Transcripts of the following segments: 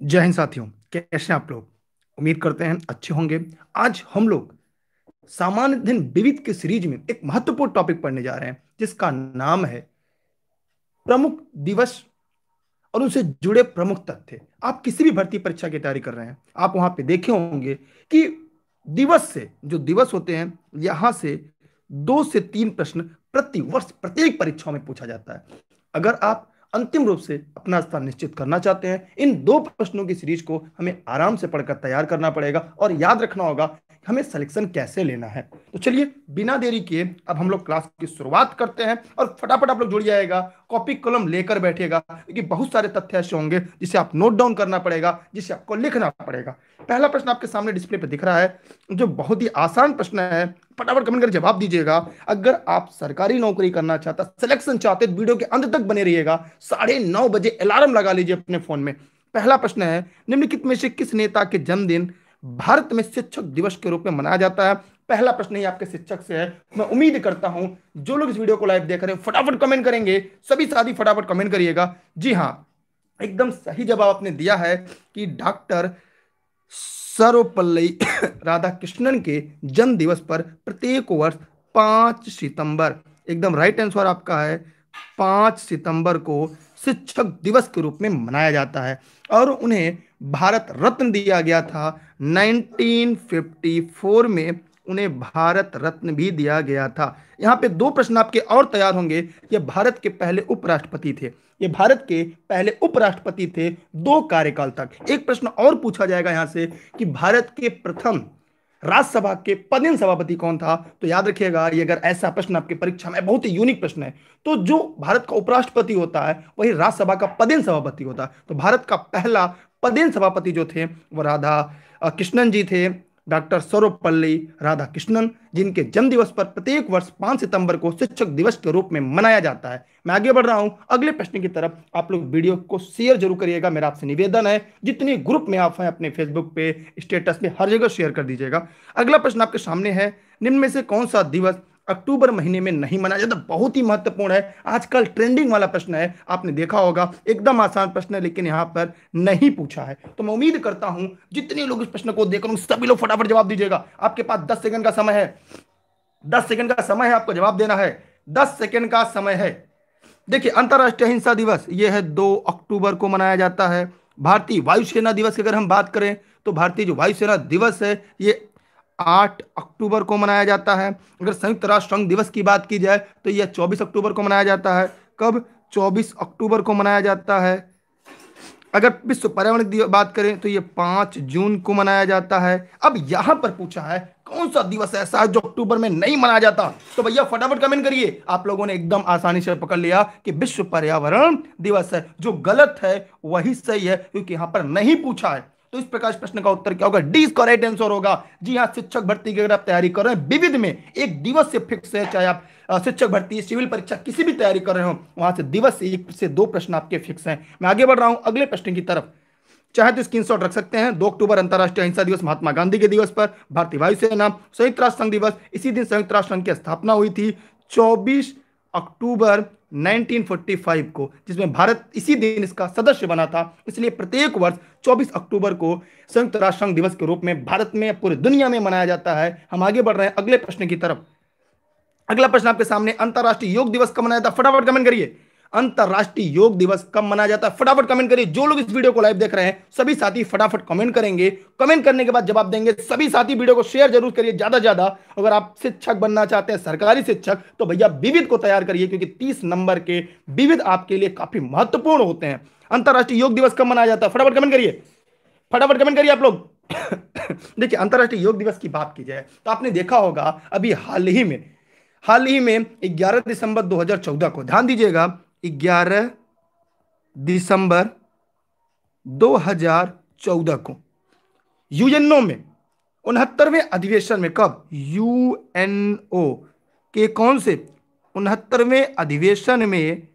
जय हिंद साथियों, कैसे आप लोग? उम्मीद करते हैं अच्छे होंगे। आज हम लोग सामान्य दिन विविध के सीरीज़ में एक महत्वपूर्ण टॉपिक पढ़ने जा रहे हैं, जिसका नाम है प्रमुख दिवस और उनसे जुड़े प्रमुख तथ्य। आप किसी भी भर्ती परीक्षा की तैयारी कर रहे हैं, आप वहाँ पे देखे होंगे कि दिवस से, जो दिवस होते हैं, यहाँ से दो से तीन प्रश्न प्रति वर्ष, प्रत्येक परीक्षाओं में पूछा जाता है। अगर आप अंतिम रूप से अपना स्थान निश्चित करना चाहते हैं। इन दो प्रश्नों की सीरीज़ को हमें आराम से पढ़कर तैयार करना पड़ेगा और याद रखना होगा हमें सिलेक्शन कैसे लेना है? तो चलिए, बिना देरी किए अब हम लोग क्लास की शुरुआत करते हैं और फटाफट आप लोग जुड़ जाएगा कॉपी कलम लेकर बैठेगा क्योंकि बहुत सारे तथ्य ऐसे होंगे जिसे आप नोट डाउन करना पड़ेगा, जिसे आपको लिखना पड़ेगा। पहला प्रश्न आपके सामने डिस्प्ले पर दिख रहा है, जो बहुत ही आसान प्रश्न है, फटाफट कमेंट कर जवाब दीजिएगा। अगर आप सरकारी नौकरी करना चाहता सिलेक्शन चाहते वीडियो के अंत तक बने रहिएगा। साढ़े बजे अलार्म लगा लीजिए अपने फ़ोन में। पहला प्रश्न है, निम्नलिखित में से किस नेता के जन्मदिन भारत में शिक्षक दिवस के रूप में मनाया जाता है। पहला प्रश्न ही आपके शिक्षक से है। मैं उम्मीद करता हूँ, जो लोग इस वीडियो को लाइव देख रहे हैं, फटाफट कमेंट करेंगे। सभी साथी फटाफट कमेंट करिएगा। जी हाँ एकदम सही जवाब आपने दिया है कि डॉक्टर सर्वपल्ली राधाकृष्णन के जन्म दिवस पर प्रत्येक वर्ष पाँच सितंबर, एकदम राइट आंसर आपका है, पाँच सितंबर को शिक्षक दिवस के रूप में मनाया जाता है। और उन्हें भारत रत्न दिया गया था। 1954 में उन्हें भारत रत्न भी दिया गया था। यहाँ पे दो प्रश्न आपके और तैयार होंगे। ये भारत के पहले उपराष्ट्रपति थे। ये भारत के पहले उपराष्ट्रपति थे दो कार्यकाल तक। एक प्रश्न और पूछा जाएगा यहाँ से कि भारत के प्रथम राज्यसभा के पदेन सभापति कौन था? तो याद रखिएगा, ये अगर ऐसा प्रश्न आपकी परीक्षा में, बहुत ही यूनिक प्रश्न है। तो जो भारत का उपराष्ट्रपति होता है, वही राज्यसभा का पदेन सभापति होता है। तो भारत का पहला पदेन सभापति जो थे, वो राधा कृष्णन जी थे, डॉक्टर सर्वपल्ली राधाकृष्णन, जिनके जन्म दिवस पर प्रत्येक वर्ष पाँच सितंबर को शिक्षक दिवस के रूप में मनाया जाता है। मैं आगे बढ़ रहा हूँ। अगले प्रश्न की तरफ़ आप लोग वीडियो को शेयर ज़रूर करिएगा। मेरा आपसे निवेदन है, जितने ग्रुप में आप हैं, अपने फेसबुक पे, स्टेटस पे, हर जगह शेयर कर दीजिएगा। अगला प्रश्न आपके सामने है, निम्न में से कौन सा दिवस अक्टूबर महीने में नहीं मनाया जाता। बहुत ही महत्वपूर्ण है। आजकल ट्रेंडिंग वाला प्रश्न है। आपने देखा होगा, एकदम आसान प्रश्न है, लेकिन यहाँ पर नहीं पूछा है। तो मैं उम्मीद करता हूँ, जितने लोग इस प्रश्न को देख रहे सभी लोग फटाफट जवाब दीजिएगा। आपके पास दस सेकंड का समय है। दस सेकंड का समय है आपको जवाब देना है। दस सेकंड का समय है। देखिए, अंतर्राष्ट्रीय हिंसा दिवस यह है दो अक्टूबर को मनाया जाता है। भारतीय वायुसेना दिवस की अगर हम बात करें तो भारतीय जो वायुसेना दिवस है, ये आठ अक्टूबर को मनाया जाता है। अगर संयुक्त राष्ट्र संघ दिवस की बात की जाए तो यह चौबीस अक्टूबर को मनाया जाता है। कब? चौबीस अक्टूबर को मनाया जाता है। अगर विश्व पर्यावरण की बात करें तो ये पाँच जून को मनाया जाता है। अब यहाँ पर पूछा है, कौन सा दिवस ऐसा है जो अक्टूबर में नहीं मनाया जाता? तो भैया, फटाफट कमेंट करिए। आप लोगों ने एकदम आसानी से पकड़ लिया कि विश्व पर्यावरण दिवस है। जो गलत है, वही सही है, क्योंकि यहाँ पर नहीं पूछा है। तो इस प्रकार प्रश्न का उत्तर क्या होगा? डी इसका राइट आंसर होगा। जी हाँ शिक्षक भर्ती की अगर आप तैयारी कर रहे हैं, विविध में एक दिवस से फिक्स है, चाहे आप शिक्षक भर्ती, सिविल परीक्षा किसी भी तैयारी कर रहे हो, वहाँ से दिवस से एक से दो प्रश्न आपके फिक्स हैं। मैं आगे बढ़ रहा हूँ, अगले प्रश्न की तरफ़। चाहे तो स्क्रीनशॉट रख सकते हैं। दो अक्टूबर अंतर्राष्ट्रीय अहिंसा दिवस, महात्मा गांधी के दिवस पर, भारतीय वायुसेना, संयुक्त राष्ट्र संघ दिवस, इसी दिन संयुक्त राष्ट्र संघ की स्थापना हुई थी। चौबीस अक्टूबर 1945 को, जिसमें भारत इसी दिन इसका सदस्य बना था। इसलिए प्रत्येक वर्ष 24 अक्टूबर को संयुक्त राष्ट्र संघ दिवस के रूप में भारत में पूरी दुनिया में मनाया जाता है। हम आगे बढ़ रहे हैं अगले प्रश्न की तरफ़। अगला प्रश्न आपके सामने, अंतर्राष्ट्रीय योग दिवस कब मनाया था? फटाफट कमेंट करिए। अंतरराष्ट्रीय योग दिवस कब मनाया जाता है? फटाफट कमेंट करिए। जो लोग इस वीडियो को लाइव देख रहे हैं, सभी साथी फटाफट कमेंट करेंगे। कमेंट करने के बाद जवाब देंगे। सभी साथी वीडियो को शेयर ज़रूर करिए ज़्यादा ज़्यादा। अगर आप शिक्षक बनना चाहते हैं, सरकारी शिक्षक तो भैया विविध को तैयार करिए, क्योंकि तीस नंबर के विविध आपके लिए काफ़ी महत्वपूर्ण होते हैं। अंतर्राष्ट्रीय योग दिवस कब मनाया जाता है? फटाफट कमेंट करिए। फटाफट कमेंट करिए आप लोग। देखिए, अंतर्राष्ट्रीय योग दिवस की बात की जाए तो आपने देखा होगा अभी हाल ही में, हाल ही में 11 दिसंबर 2014 को, ध्यान दीजिएगा ग्यारह दिसंबर 2014 को। यूएनओ में, उनहत्तरवें अधिवेशन में कब? यूएनओ के कौन से? उनहत्तरवें अधिवेशन में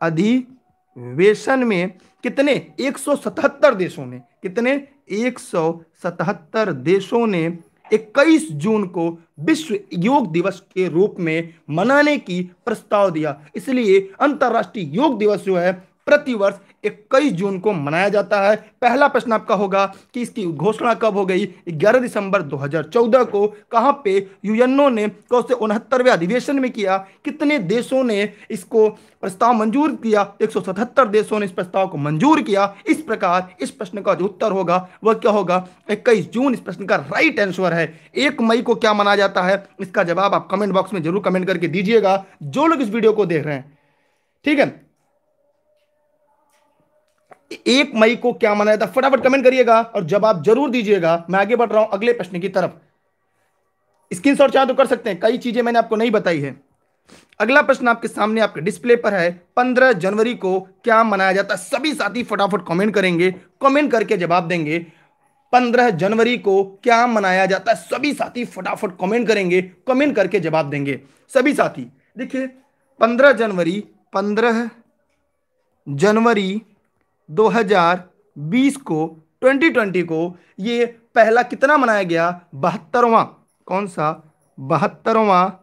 अधिवेशन में कितने? 177 देशों ने कितने? 177 देशों ने 21 जून को विश्व योग दिवस के रूप में मनाने की प्रस्ताव दिया। इसलिए अंतर्राष्ट्रीय योग दिवस जो है, प्रतिवर्ष 21 जून को मनाया जाता है। पहला प्रश्न आपका होगा कि इसकी घोषणा कब हो गई? 11 दिसंबर 2014 को। कहाँ पे यूएनओ ने कौन से उनहत्तरवें अधिवेशन में किया? कितने देशों ने इसको प्रस्ताव मंजूर किया? 177 देशों ने इस प्रस्ताव को मंजूर किया। इस प्रकार इस प्रश्न का जो उत्तर होगा, वह क्या होगा? 21 जून इस प्रश्न का राइट आंसर है। एक मई को क्या माना जाता है? इसका जवाब आप कमेंट बॉक्स में ज़रूर कमेंट करके दीजिएगा। जो लोग इस वीडियो को देख रहे हैं, ठीक है? एक मई को क्या मनाया था? फटाफट कमेंट करिएगा और जवाब ज़रूर दीजिएगा। मैं आगे बढ़ रहा हूँ अगले प्रश्न की तरफ़। स्क्रीन शॉट चाहे तो कर सकते हैं। कई चीज़ें मैंने आपको नहीं बताई है। अगला प्रश्न आपके सामने आपके डिस्प्ले पर है। पंद्रह जनवरी को क्या मनाया जाता? है सभी साथी फटाफट कमेंट करेंगे। कमेंट करके जवाब देंगे। पंद्रह जनवरी को क्या मनाया जाता? है सभी साथी फटाफट कमेंट करेंगे। कमेंट करके जवाब देंगे। सभी साथी, देखिए, पंद्रह जनवरी पंद्रह जनवरी 2020 को 2020 को ये पहला कितना मनाया गया? बहत्तरवा। कौन सा? बहत्तरवा।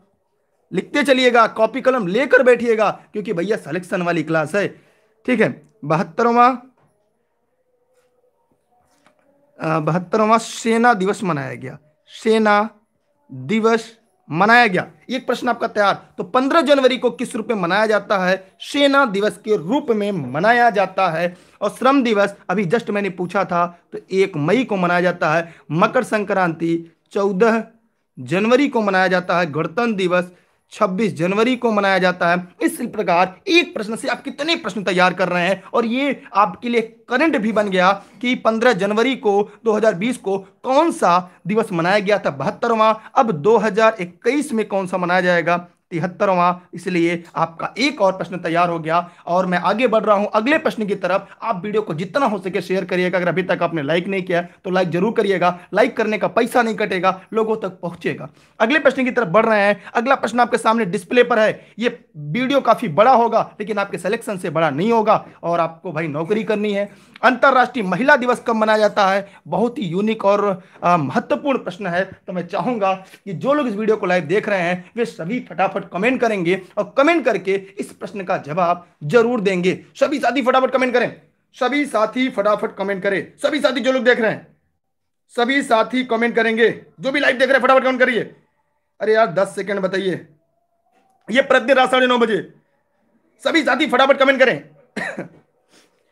लिखते चलिएगा, कॉपी कलम लेकर बैठिएगा, क्योंकि भैया सिलेक्शन वाली क्लास है। ठीक है, बहत्तरवा। बहत्तरवा सेना दिवस मनाया गया। सेना दिवस मनाया गया। एक प्रश्न आपका तैयार। तो 15 जनवरी को किस रूप में मनाया जाता है? सेना दिवस के रूप में मनाया जाता है और श्रम दिवस, अभी जस्ट मैंने पूछा था तो एक मई को मनाया जाता है। मकर संक्रांति चौदह जनवरी को मनाया जाता है। गणतंत्र दिवस 26 जनवरी को मनाया जाता है। इस प्रकार एक प्रश्न से आप कितने प्रश्न तैयार कर रहे हैं? और ये आपके लिए करंट भी बन गया कि 15 जनवरी को 2020 को कौन सा दिवस मनाया गया था? बहत्तरवा। अब 2021 में कौन सा मनाया जाएगा? तिहत्तरवा। इसलिए आपका एक और प्रश्न तैयार हो गया और मैं आगे बढ़ रहा हूँ। अगले प्रश्न की तरफ़ आप वीडियो को जितना हो सके शेयर करिएगा। अगर अभी तक आपने लाइक नहीं किया तो लाइक ज़रूर करिएगा। लाइक करने का पैसा नहीं कटेगा, लोगों तक पहुंचेगा। अगले प्रश्न की तरफ़ बढ़ रहे हैं। अगला प्रश्न आपके सामने डिस्प्ले पर है। ये वीडियो काफ़ी बड़ा होगा, लेकिन आपके सिलेक्शन से बड़ा नहीं होगा और आपको भाई नौकरी करनी है। अंतर्राष्ट्रीय महिला दिवस कब मनाया जाता है? बहुत ही यूनिक और महत्वपूर्ण प्रश्न है। तो मैं चाहूँगा कि जो लोग इस वीडियो को लाइव देख रहे हैं, वे सभी फटाफट कमेंट करेंगे और कमेंट करके इस प्रश्न का जवाब ज़रूर देंगे। सभी साथी फटाफट कमेंट करें। सभी साथी फटाफट कमेंट करें। सभी साथी जो लोग देख रहे हैं, सभी साथी कमेंट करेंगे। जो भी लाइव देख रहे हैं, फटाफट कमेंट करिए। अरे यार, दस सेकेंड बताइए। ये प्रतिदिन रात साढ़े नौ बजे। सभी साथी फटाफट कमेंट करें।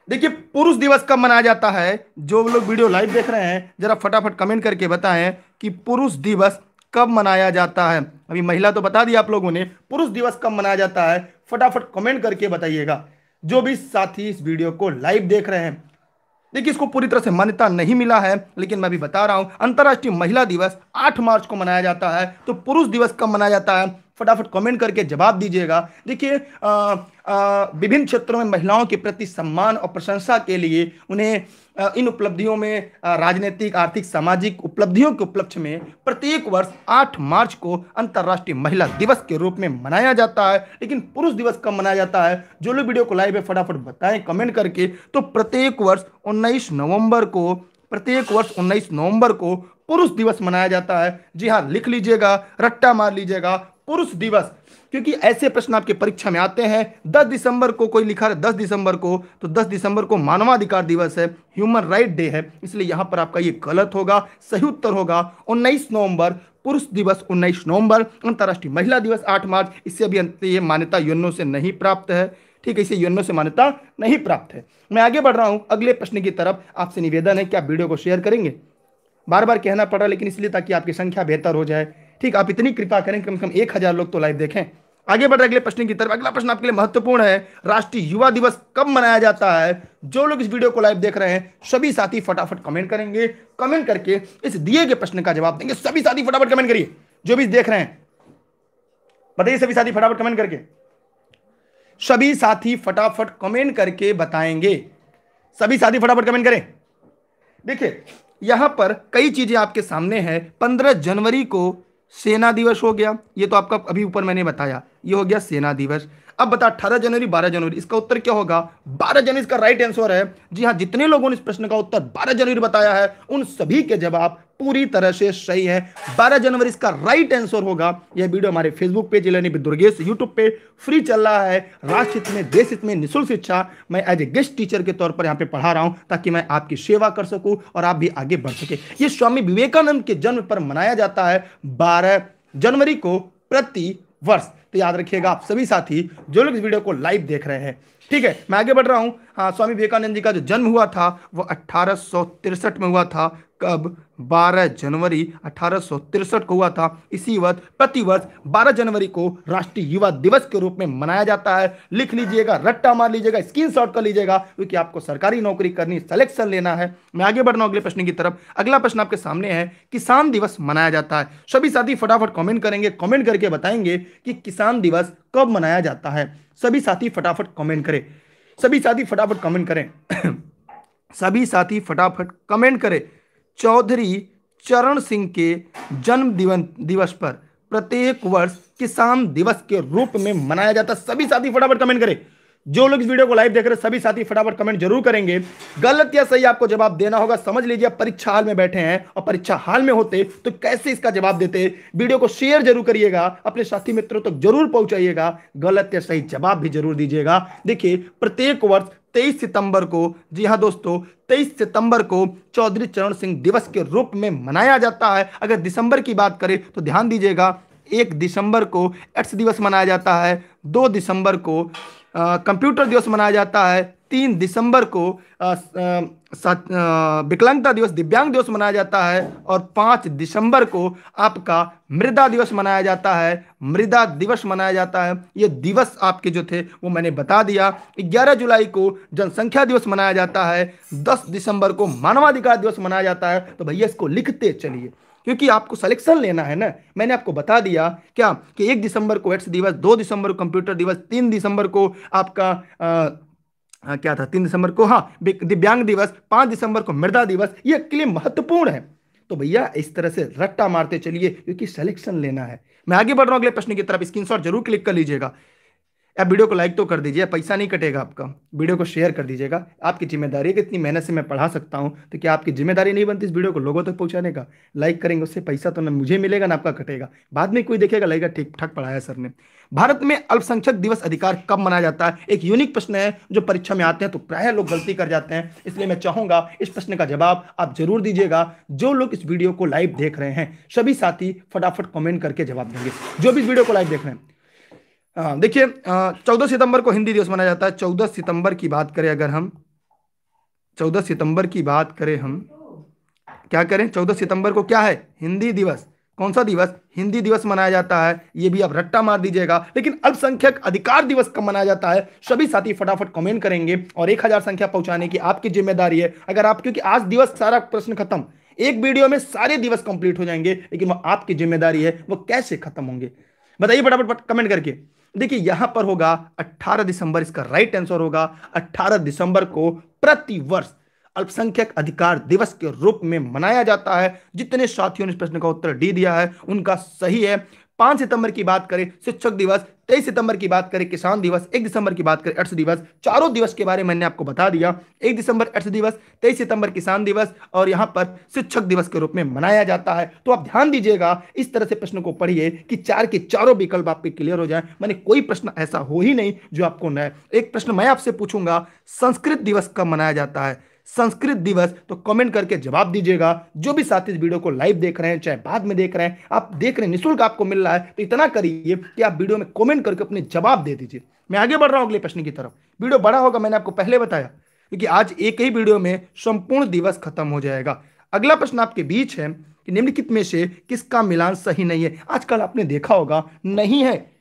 देखिए, पुरुष दिवस कब मनाया जाता है? जो लोग वीडियो लाइव देख रहे हैं, जरा फटाफट कमेंट करके बताएँ कि पुरुष दिवस कब मनाया जाता है। अभी महिला तो बता दिया आप लोगों ने, पुरुष दिवस कब मनाया जाता है? फटाफट कमेंट करके बताइएगा। जो भी साथी इस वीडियो को लाइव देख रहे हैं, देखिए, इसको पूरी तरह से मान्यता नहीं मिला है, लेकिन मैं अभी बता रहा हूँ, अंतर्राष्ट्रीय महिला दिवस 8 मार्च को मनाया जाता है। तो पुरुष दिवस कब मनाया जाता है? फटाफट कमेंट करके जवाब दीजिएगा। देखिए विभिन्न क्षेत्रों में महिलाओं के प्रति सम्मान और प्रशंसा के लिए उन्हें इन उपलब्धियों में राजनीतिक, आर्थिक, सामाजिक उपलब्धियों के उपलक्ष्य में प्रत्येक वर्ष 8 मार्च को अंतर्राष्ट्रीय महिला दिवस के रूप में मनाया जाता है। लेकिन पुरुष दिवस कब मनाया जाता है? जो लोग वीडियो को लाइव है, फटाफट बताएँ कमेंट करके। तो प्रत्येक वर्ष उन्नीस नवंबर को, प्रत्येक वर्ष उन्नीस नवंबर को पुरुष दिवस मनाया जाता है। जी हाँ लिख लीजिएगा, रट्टा मार लीजिएगा पुरुष दिवस, क्योंकि ऐसे प्रश्न आपके परीक्षा में आते हैं। 10 दिसंबर को कोई लिखा है 10 दिसंबर को तो 10 दिसंबर को मानवाधिकार दिवस है, ह्यूमन राइट डे है, इसलिए यहाँ पर आपका ये गलत होगा, सही उत्तर होगा। 19 नवंबर, पुरुष दिवस 19 नवंबर, अंतर्राष्ट्रीय महिला दिवस 8 मार्च, इससे अभी ये मान्यता यूएनओ से नहीं प्राप्त है। ठीक है, इसे यूएनओ से मान्यता नहीं प्राप्त है। मैं आगे बढ़ रहा हूँ, अगले प्रश्न की तरफ़ आपसे निवेदन है कि आप वीडियो को शेयर करेंगे। बार बार कहना पड़ रहा लेकिन इसलिए ताकि आपकी संख्या बेहतर हो जाए। ठीक, आप इतनी कृपा करें, कम से कम एक हज़ार लोग तो लाइव देखें। आगे बढ़ रहे अगले प्रश्न की तरफ़। अगला प्रश्न आपके लिए महत्वपूर्ण है। राष्ट्रीय युवा दिवस कब मनाया जाता है? जो लोग इस वीडियो को लाइव देख रहे हैं, सभी साथी फटाफट कमेंट करेंगे। कमेंट करके इस दिए गए प्रश्न का जवाब देंगे। सभी साथी फटाफट कमेंट करिए। जो भी देख रहे हैं, बताइए सभी साथी फटाफट कमेंट करके। सभी साथी फटाफट कमेंट करके बताएँगे। सभी साथी फटाफट कमेंट करें। देखिए, यहाँ पर कई चीज़ें आपके सामने हैं। पंद्रह जनवरी को सेना दिवस हो गया। ये तो आपका अभी ऊपर मैंने बताया। ये हो गया सेना दिवस। अब बता, अठारह जनवरी, बारह जनवरी, इसका उत्तर क्या होगा? बारह जनवरी इसका राइट आंसर है। जी हाँ जितने लोगों ने इस प्रश्न का उत्तर बारह जनवरी बताया है, उन सभी के जवाब पूरी तरह से सही है। 12 जनवरी इसका राइट आंसर होगा। यह वीडियो हमारे फेसबुक पेज लेनी दुर्गेश यूट्यूब पे फ्री चल रहा है। राष्ट्र हित में, देश हित में निःशुल्क शिक्षा। मैं एज ए गेस्ट टीचर के तौर पर यहाँ पे पढ़ा रहा हूँ, ताकि मैं आपकी सेवा कर सकूँ और आप भी आगे बढ़ सके। ये स्वामी विवेकानंद के जन्म पर मनाया जाता है बारह जनवरी को प्रति वर्ष। तो याद रखिएगा आप सभी साथी, जो लोग इस वीडियो को लाइव देख रहे हैं ठीक है, मैं आगे बढ़ रहा हूँ। हाँ स्वामी विवेकानंद जी का जो जन्म हुआ था, वो अठारह में हुआ था। कब? 12 जनवरी अठारह को हुआ था। इसी वर्ष, प्रति वर्ष 12 जनवरी को राष्ट्रीय युवा दिवस के रूप में मनाया जाता है। लिख लीजिएगा, रट्टा मार लीजिएगा स्क्रीन शॉट कर लीजिएगा, क्योंकि आपको सरकारी नौकरी करनी सिलेक्शन लेना है। मैं आगे बढ़ रहा हूँ अगले प्रश्न की तरफ़। अगला प्रश्न आपके सामने है, किसान दिवस मनाया जाता है। सभी साथी फटाफट कॉमेंट करेंगे कॉमेंट करके बताएँगे कि किसान दिवस कब मनाया जाता है? सभी साथी फटाफट कमेंट करें। सभी साथी फटाफट कमेंट करें। सभी साथी फटाफट कमेंट करें। चौधरी चरण सिंह के जन्म दिवस पर प्रत्येक वर्ष किसान दिवस के रूप में मनाया जाता सभी साथी फटाफट कमेंट करें। जो लोग इस वीडियो को लाइव देख रहे सभी साथी फटाफट कमेंट ज़रूर करेंगे। गलत या सही आपको जवाब देना होगा, समझ लीजिए परीक्षा हाल में बैठे हैं और परीक्षा हाल में होते तो कैसे इसका जवाब देते? वीडियो को शेयर ज़रूर करिएगा, अपने साथी मित्रों तक तो ज़रूर पहुंचाइएगा, गलत या सही जवाब भी ज़रूर दीजिएगा। देखिए, प्रत्येक वर्ष तेईस सितंबर को, जी हाँ दोस्तों, तेईस सितंबर को चौधरी चरण सिंह दिवस के रूप में मनाया जाता है। अगर दिसंबर की बात करें तो ध्यान दीजिएगा, एक दिसंबर को एक्स दिवस मनाया जाता है, दो दिसंबर को कंप्यूटर दिवस मनाया जाता है। तीन दिसंबर को विकलांगता दिवस, दिव्यांग दिवस मनाया जाता है और पाँच दिसंबर को आपका मृदा दिवस मनाया जाता है। मृदा दिवस मनाया जाता है। ये दिवस आपके जो थे, वो मैंने बता दिया। ग्यारह जुलाई को जनसंख्या दिवस मनाया जाता है। दस दिसंबर को मानवाधिकार दिवस मनाया जाता है। तो भैया, इसको लिखते चलिए। क्योंकि आपको सिलेक्शन लेना है ना। मैंने आपको बता दिया क्या कि एक दिसंबर को एड्स दिवस दो दिसंबर को कंप्यूटर दिवस तीन दिसंबर को आपका आ, क्या था? तीन दिसंबर को हाँ दिव्यांग दिवस पाँच दिसंबर को मृदा दिवस ये के लिए महत्वपूर्ण है। तो भैया इस तरह से रट्टा मारते चलिए क्योंकि सिलेक्शन लेना है। मैं आगे बढ़ रहा हूँ अगले प्रश्न की तरफ़ स्क्रीनशॉट ज़रूर क्लिक कर लीजिएगा। आप वीडियो को लाइक तो कर दीजिए, पैसा नहीं कटेगा आपका। वीडियो को शेयर कर दीजिएगा। आपकी ज़िम्मेदारी है कि इतनी मेहनत से मैं पढ़ा सकता हूँ तो क्या आपकी ज़िम्मेदारी नहीं बनती इस वीडियो को लोगों तक तो पहुँचाने का? लाइक करेंगे, उससे पैसा तो ना मुझे मिलेगा, ना आपका कटेगा। बाद में कोई देखेगा, लगेगा, ठीक ठाक पढ़ाया सर ने। भारत में अल्पसंख्यक दिवस अधिकार कब मनाया जाता है? एक यूनिक प्रश्न है, जो परीक्षा में आते हैं तो प्राय लोग गलती कर जाते हैं। इसलिए मैं चाहूँगा, इस प्रश्न का जवाब आप ज़रूर दीजिएगा। जो लोग इस वीडियो को लाइव देख रहे हैं, सभी साथी फटाफट कॉमेंट करके जवाब देंगे। जो भी इस वीडियो को लाइव देख रहे हैं देखिए चौदह सितंबर को हिंदी दिवस मनाया जाता है। चौदह सितंबर की बात करें अगर हम, चौदह सितंबर की बात करें हम, क्या करें? चौदह सितंबर को क्या है? हिंदी दिवस। कौन सा दिवस? हिंदी दिवस मनाया जाता है। ये भी आप रट्टा मार दीजिएगा। लेकिन अल्पसंख्यक अधिकार दिवस कब मनाया जाता है? सभी साथी फटाफट कमेंट करेंगे और एक हज़ार संख्या पहुँचाने की आपकी ज़िम्मेदारी है। अगर आप, क्योंकि आज दिवस सारा प्रश्न खत्म, एक वीडियो में सारे दिवस कंप्लीट हो जाएँगे, लेकिन वो आपकी ज़िम्मेदारी है, वो कैसे खत्म होंगे? बताइए फटाफट कमेंट करके। देखिए, यहाँ पर होगा 18 दिसंबर, इसका राइट आंसर होगा। 18 दिसंबर को प्रति वर्ष अल्पसंख्यक अधिकार दिवस के रूप में मनाया जाता है। जितने साथियों ने इस प्रश्न का उत्तर डी दिया है, उनका सही है। पाँच सितंबर की बात करें, शिक्षक दिवस, तेईस सितंबर की बात करें, किसान दिवस, एक दिसंबर की बात करें, अर्थ दिवस, चारों दिवस के बारे में मैंने आपको बता दिया। एक दिसंबर अर्थ दिवस, तेईस सितंबर किसान दिवस, और यहाँ पर शिक्षक दिवस के रूप में मनाया जाता है। तो आप ध्यान दीजिएगा, इस तरह से प्रश्न को पढ़िए कि चार के चारों विकल्प आपके क्लियर हो जाए। मैंने कोई प्रश्न ऐसा हो ही नहीं जो आपको न एक प्रश्न मैं आपसे पूछूँगा, संस्कृत दिवस कब मनाया जाता है? संस्कृत दिवस तो कमेंट करके जवाब दीजिएगा। जो भी साथी इस वीडियो को लाइव देख रहे हैं, चाहे बाद में देख रहे हैं, आप देख रहे हैं, निःशुल्क आपको मिल रहा है तो इतना करिए कि आप वीडियो में कमेंट करके अपने जवाब दे दीजिए। मैं आगे बढ़ रहा हूँ अगले प्रश्न की तरफ़। वीडियो बड़ा होगा, मैंने आपको पहले बताया, क्योंकि आज एक ही वीडियो में संपूर्ण दिवस खत्म हो जाएगा। अगला प्रश्न आपके बीच है कि निम्नलिखित में से किसका मिलान सही नहीं है? आजकल आपने देखा होगा, नहीं है।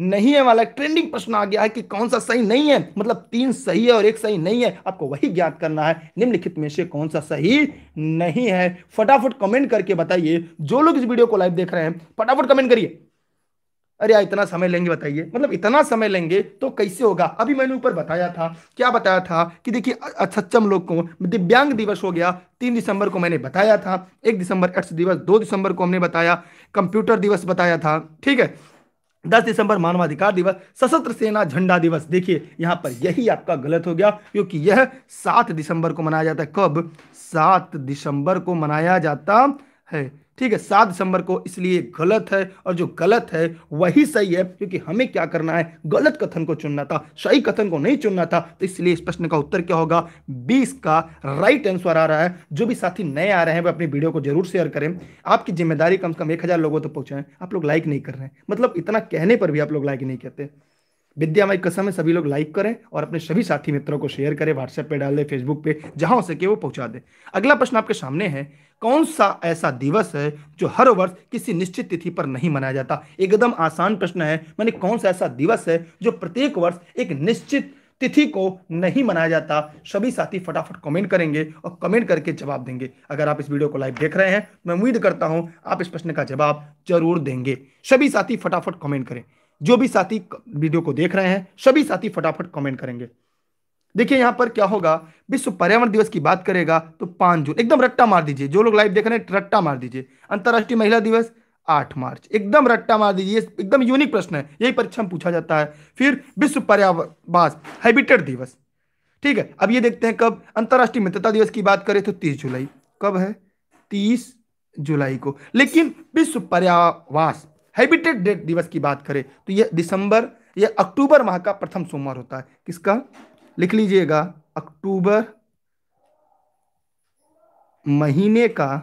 नहीं है वाला ट्रेंडिंग प्रश्न आ गया है कि कौन सा सही नहीं है। मतलब तीन सही है और एक सही नहीं है। आपको वही ज्ञात करना है। निम्नलिखित में से कौन सा सही नहीं है? फटाफट कमेंट करके बताइए। जो लोग इस वीडियो को लाइव देख रहे हैं, फटाफट कमेंट करिए। अरे यार, इतना समय लेंगे, बताइए। मतलब इतना समय लेंगे तो कैसे होगा? अभी मैंने ऊपर बताया था। क्या बताया था? कि देखिए सच्चम लोग को दिव्यांग दिवस हो गया। तीन दिसंबर को मैंने बताया था। एक दिसंबर एक्स दिवस। दो दिसंबर को हमने बताया। कंप्यूटर दिवस बताया था। ठीक है? दस दिसंबर मानवाधिकार दिवस, सशस्त्र सेना झंडा दिवस। देखिए, यहाँ पर यही आपका गलत हो गया, क्योंकि यह सात दिसंबर को मनाया जाता है। कब? सात दिसंबर को मनाया जाता है। ठीक है, सात दिसंबर को इसलिए गलत है और जो गलत है वही सही है, क्योंकि हमें क्या करना है? गलत कथन को चुनना था, सही कथन को नहीं चुनना था तो इसलिए इस प्रश्न का उत्तर क्या होगा? बीस का राइट आंसर आ रहा है। जो भी साथी नए आ रहे हैं, वो अपनी वीडियो को ज़रूर शेयर करें। आपकी ज़िम्मेदारी कम से कम एक हज़ार लोगों तक तो पहुंचाएँ। आप लोग लाइक नहीं कर रहे हैं। मतलब इतना कहने पर भी आप लोग लाइक नहीं कहते विद्यामय कसम है, सभी लोग लाइक करें और अपने सभी साथी मित्रों को शेयर करें व्हाट्सएप पे डाल दें फेसबुक पे, जहाँ हो सके वो पहुँचा दें। अगला प्रश्न आपके सामने है, कौन सा ऐसा दिवस है जो हर वर्ष किसी निश्चित तिथि पर नहीं मनाया जाता? एकदम आसान प्रश्न है, मैंने कौन सा ऐसा दिवस है जो प्रत्येक वर्ष एक निश्चित तिथि को नहीं मनाया जाता? सभी साथी फटाफट कमेंट करेंगे और कमेंट करके जवाब देंगे। अगर आप इस वीडियो को लाइव देख रहे हैं, मैं उम्मीद करता हूँ आप इस प्रश्न का जवाब ज़रूर देंगे। सभी साथी फटाफट कमेंट करें। जो भी साथी वीडियो को देख रहे हैं, सभी साथी फटाफट कमेंट करेंगे। देखिए यहाँ पर क्या होगा, विश्व पर्यावरण दिवस की बात करेगा तो पाँच जून, एकदम रट्टा मार दीजिए। जो लोग लाइव देख रहे हैं, रट्टा मार दीजिए। अंतरराष्ट्रीय महिला दिवस, आठ मार्च, एकदम रट्टा मार दीजिए। एकदम यूनिक प्रश्न है, यही परीक्षा में पूछा जाता है। फिर विश्व पर्यावरण हैबिटेट दिवस, ठीक है? अब ये देखते हैं कब अंतर्राष्ट्रीय मित्रता दिवस की बात करें तो तीस जुलाई। कब है? तीस जुलाई को। लेकिन विश्व पर्यावास हैबिटेट डेट दिवस की बात करें तो यह दिसंबर, या अक्टूबर माह का प्रथम सोमवार होता है। किसका? लिख लीजिएगा, अक्टूबर महीने का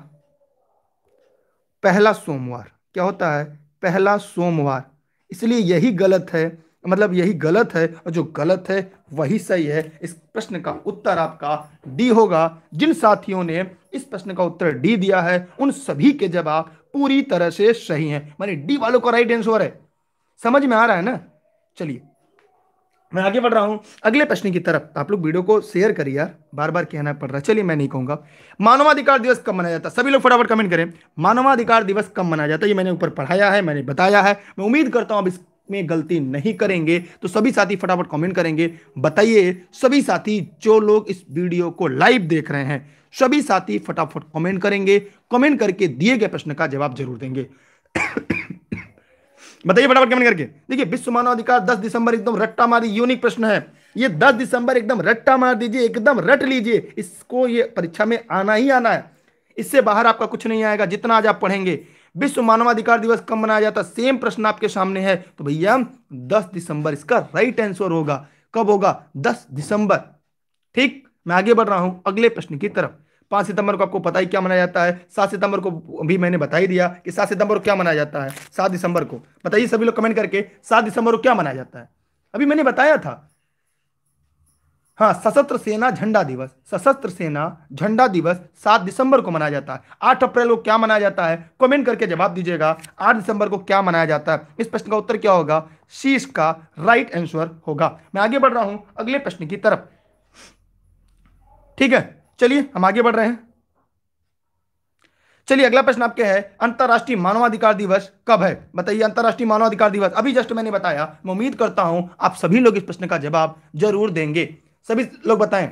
पहला सोमवार। क्या होता है? पहला सोमवार। इसलिए यही गलत है मतलब यही गलत है, और जो गलत है, वही सही है। इस प्रश्न का उत्तर आपका डी होगा। जिन साथियों ने इस प्रश्न का उत्तर डी दिया है, उन सभी के जवाब पूरी तरह से सही है। माने डी वालों का राइट आंसर है। समझ में आ रहा है ना? चलिए, मैं आगे बढ़ रहा हूँ। अगले प्रश्न की तरफ़। आप लोग वीडियो को शेयर करिए यार। बार बार कहना पड़ रहा है। चलिए, मैं नहीं कहूँगा। मानवाधिकार दिवस कब मनाया जाता? है सभी लोग फटाफट कमेंट करें। मानवाधिकार दिवस कब मनाया जाता? है ये मैंने ऊपर पढ़ाया है, मैंने बताया है। मैं उम्मीद करता हूँ अब इसमें गलती नहीं करेंगे तो सभी साथी फटाफट कमेंट करेंगे। बताइए, सभी साथी जो लोग इस वीडियो को लाइव देख रहे हैं, सभी साथी फटाफट कमेंट करेंगे। कमेंट करके दिए गए प्रश्न का जवाब ज़रूर देंगे। बताइए फटाफट कमेंट करके। देखिए, विश्व मानव अधिकार 10 दिसंबर एकदम रट्टा मारी यूनिक प्रश्न है। ये 10 दिसंबर एकदम रट्टा मार दीजिए, एकदम रट लीजिए। इसको ये परीक्षा में आना ही आना है। इससे बाहर आपका कुछ नहीं आएगा, जितना आज आप पढ़ेंगे। विश्व मानवाधिकार दिवस कब मनाया जाता सेम प्रश्न आपके सामने है। तो भैया 10 दिसंबर इसका राइट आंसर होगा। कब होगा? 10 दिसंबर। ठीक? मैं आगे बढ़ रहा हूँ अगले प्रश्न की तरफ़। पाँच सितंबर को आपको पता ही क्या मनाया जाता है। सात सितंबर को भी मैंने बता ही दिया कि सात सितंबर को क्या मनाया जाता है। सात दिसंबर को। बताइए सभी लोग कमेंट करके, सात दिसंबर को क्या मनाया जाता है? अभी मैंने बताया था हाँ सशस्त्र सेना झंडा दिवस। सशस्त्र सेना झंडा दिवस सात दिसंबर को मनाया जाता है। आठ अप्रैल को क्या मनाया जाता है? कमेंट करके जवाब दीजिएगा। आठ दिसंबर को क्या मनाया जाता है? इस प्रश्न का उत्तर क्या होगा? शीश का राइट आंसर होगा। मैं आगे बढ़ रहा हूँ, अगले प्रश्न की तरफ़। ठीक है, चलिए हम आगे बढ़ रहे हैं। चलिए, अगला प्रश्न आपके है, अंतर्राष्ट्रीय मानवाधिकार दिवस कब है? बताइए, अंतर्राष्ट्रीय मानवाधिकार दिवस। अभी जस्ट मैंने बताया, मैं उम्मीद करता हूँ आप सभी लोग इस प्रश्न का जवाब ज़रूर देंगे। सभी लोग बताएँ।